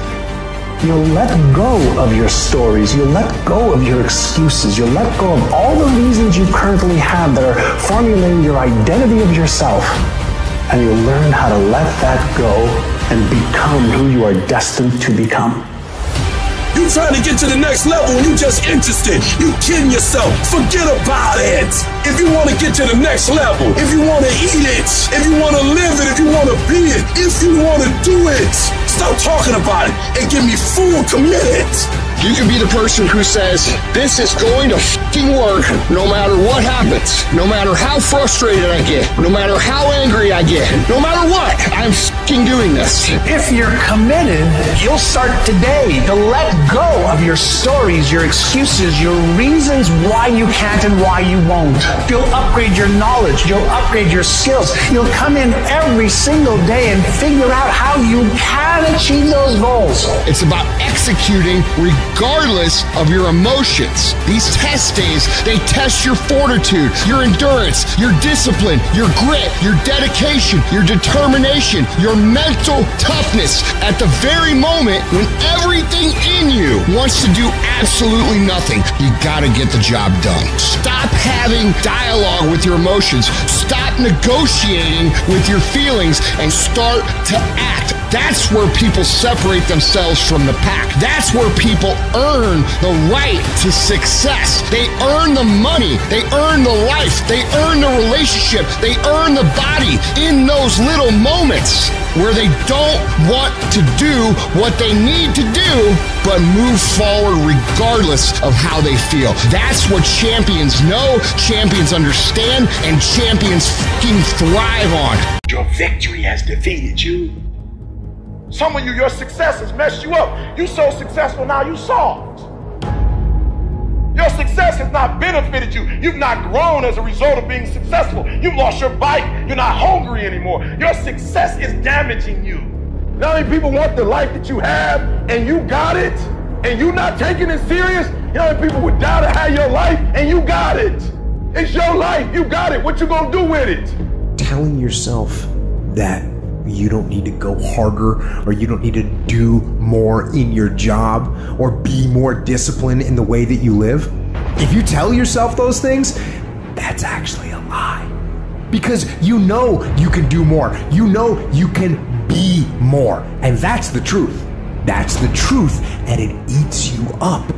You'll let go of your stories. You'll let go of your excuses. You'll let go of all the reasons you currently have that are formulating your identity of yourself. And you'll learn how to let that go and become who you are destined to become. You trying to get to the next level you just interested. You kidding yourself. Forget about it. If you want to get to the next level, if you want to eat it, if you want to live it, if you want to be it, if you want to do it, stop talking about it and get me full committed. You can be the person who says, This is going to fucking work no matter what happens, no matter how frustrated I get, no matter how angry I get, no matter what, I'm fucking doing this. If you're committed, you'll start today to let go of your stories, your excuses, your reasons why you can't and why you won't. You'll upgrade your knowledge, you'll upgrade your skills. You'll come in every single day and figure out how you can achieve those goals. It's about executing regardless regardless of your emotions. These test days, they test your fortitude, your endurance, your discipline, your grit, your dedication, your determination, your mental toughness at the very moment when everything in you wants to do absolutely nothing. You gotta get the job done. Stop having dialogue with your emotions. Stop negotiating with your feelings and start to act. That's where people separate themselves from the pack. That's where people earn the right to success. They earn the money. They earn the life. They earn the relationship. They earn the body in those little moments where they don't want to do what they need to do, but move forward regardless of how they feel. That's what champions know, champions understand, and champions fucking thrive on. Your victory has defeated you. Some of you, your success has messed you up. You so successful now, you soft. Your success has not benefited you. You've not grown as a result of being successful. You've lost your bite. You're not hungry anymore. Your success is damaging you. Not many people want the life that you have and you got it and you not taking it serious. You know, people would die to have your life and you got it. It's your life. You got it. What you gonna do with it? Telling yourself that you don't need to go harder or you don't need to do more in your job or be more disciplined in the way that you live. If you tell yourself those things, that's actually a lie. Because you know you can do more. You know you can be more. And that's the truth. That's the truth. And it eats you up.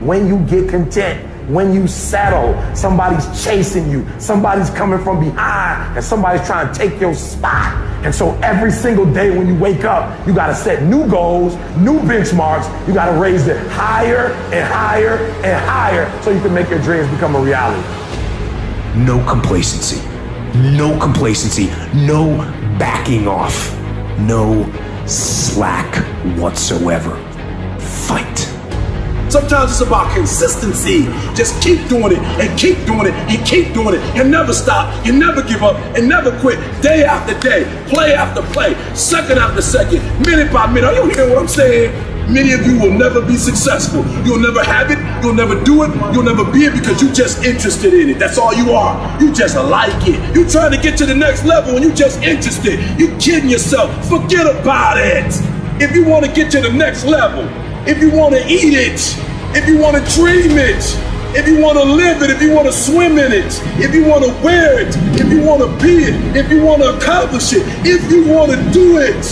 When you get content, when you settle, somebody's chasing you, somebody's coming from behind, and somebody's trying to take your spot. And so every single day when you wake up, you got to set new goals, new benchmarks. You got to raise it higher and higher and higher so you can make your dreams become a reality. No complacency. No complacency. No backing off. No slack whatsoever. Fight. Sometimes it's about consistency. Just keep doing it and keep doing it and keep doing it and never stop and never give up and never quit. Day after day, play after play, second after second, minute by minute. Are you hearing what I'm saying? Many of you will never be successful. You'll never have it. You'll never do it. You'll never be it because you're just interested in it. That's all you are. You just like it. You're trying to get to the next level and you're just interested. You kidding yourself. Forget about it. If you want to get to the next level, if you want to eat it, if you want to dream it, if you want to live it, if you want to swim in it, if you want to wear it, if you want to be it, if you want to accomplish it, if you want to do it,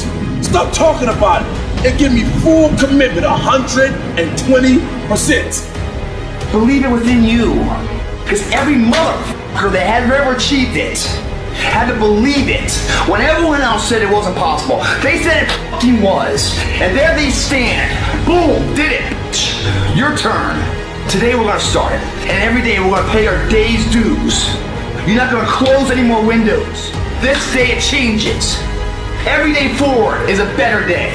stop talking about it and give me full commitment, 120%. Believe it within you. Because every motherfucker that had ever achieved it had to believe it when everyone else said it wasn't possible. They said it fucking was. And there they stand. Boom, did it. Your turn. Today we're gonna start it. And every day we're gonna pay our day's dues. You're not gonna close any more windows. This day it changes. Every day forward is a better day.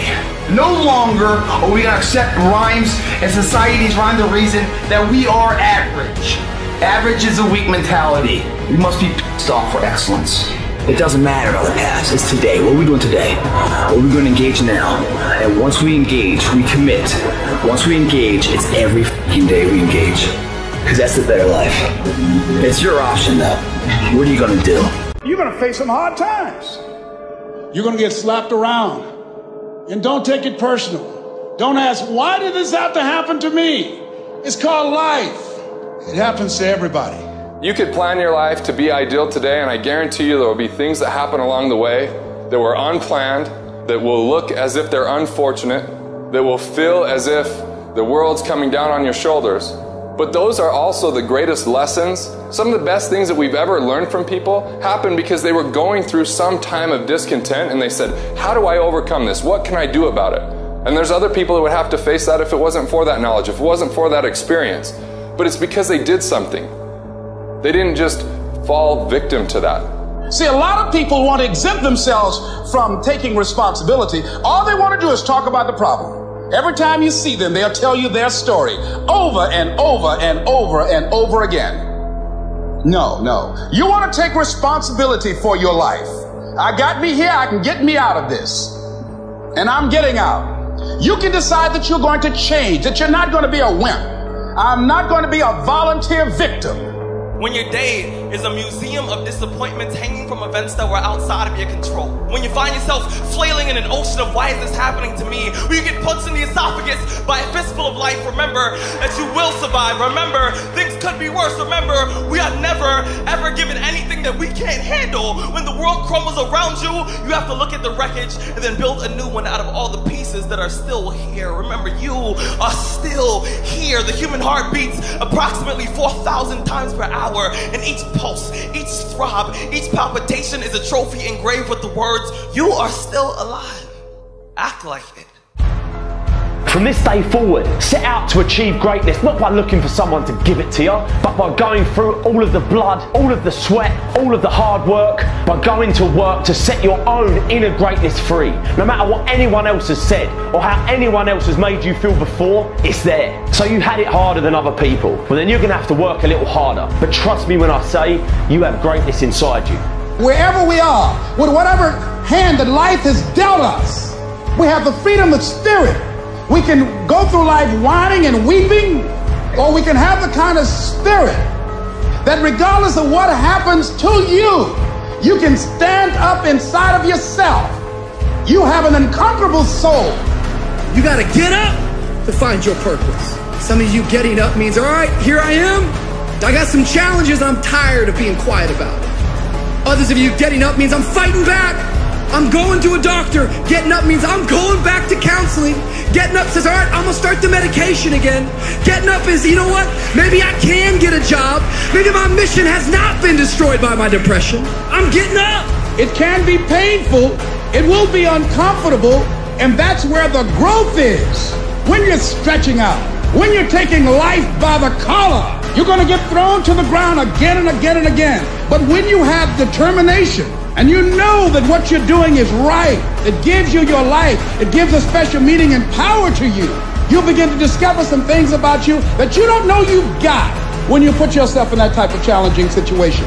No longer are we gonna accept rhymes and society's rhyme the reason that we are average. Average is a weak mentality. We must be pissed off for excellence. It doesn't matter about the past. It's today. What are we doing today? What are we going to engage now? And once we engage, we commit. Once we engage, it's every day we engage. Because that's the better life. It's your option, though. What are you going to do? You're going to face some hard times. You're going to get slapped around. And don't take it personal. Don't ask, why did this have to happen to me? It's called life. It happens to everybody. You could plan your life to be ideal today, and I guarantee you there will be things that happen along the way that were unplanned, that will look as if they're unfortunate, that will feel as if the world's coming down on your shoulders. But those are also the greatest lessons. Some of the best things that we've ever learned from people happen because they were going through some time of discontent and they said, How do I overcome this? What can I do about it? And there's other people that would have to face that if it wasn't for that knowledge, if it wasn't for that experience. But it's because they did something. They didn't just fall victim to that. See, a lot of people want to exempt themselves from taking responsibility. All they want to do is talk about the problem. Every time you see them, they'll tell you their story over and over and over and over again. No, no. You want to take responsibility for your life. I got me here, I can get me out of this. And I'm getting out. You can decide that you're going to change, that you're not going to be a wimp. I'm not going to be a volunteer victim. When your day is a museum of disappointments hanging from events that were outside of your control. When you find yourself flailing in an ocean of why is this happening to me? When you get punched in the esophagus by a fistful of life, remember that you will survive. Remember, things could be worse. Remember, we are never, ever given anything that we can't handle. When the world crumbles around you, you have to look at the wreckage and then build a new one out of all the pieces that are still here. Remember, you are still here. The human heart beats approximately 4,000 times per hour hour, and each pulse, each throb, each palpitation is a trophy engraved with the words, You are still alive. Act like it. From this day forward, set out to achieve greatness not by looking for someone to give it to you, but by going through all of the blood, all of the sweat, all of the hard work, by going to work to set your own inner greatness free. No matter what anyone else has said or how anyone else has made you feel before, it's there. So you had it harder than other people. Well, then you're going to have to work a little harder. But trust me when I say you have greatness inside you. Wherever we are, with whatever hand that life has dealt us, we have the freedom of spirit we can go through life whining and weeping, or we can have the kind of spirit that regardless of what happens to you, you can stand up inside of yourself. You have an unconquerable soul. You got to get up to find your purpose. Some of you getting up means, all right, here I am. I got some challenges I'm tired of being quiet about. Others of you getting up means I'm fighting back. I'm going to a doctor. Getting up means I'm going back to counseling. Getting up says, all right, I'm going to start the medication again. Getting up is, you know what? Maybe I can get a job. Maybe my mission has not been destroyed by my depression. I'm getting up. It can be painful. It will be uncomfortable. And that's where the growth is. When you're stretching out, when you're taking life by the collar, you're going to get thrown to the ground again and again and again. But when you have determination, and you know that what you're doing is right, it gives you your life, it gives a special meaning and power to you, you'll begin to discover some things about you that you don't know you've got when you put yourself in that type of challenging situation.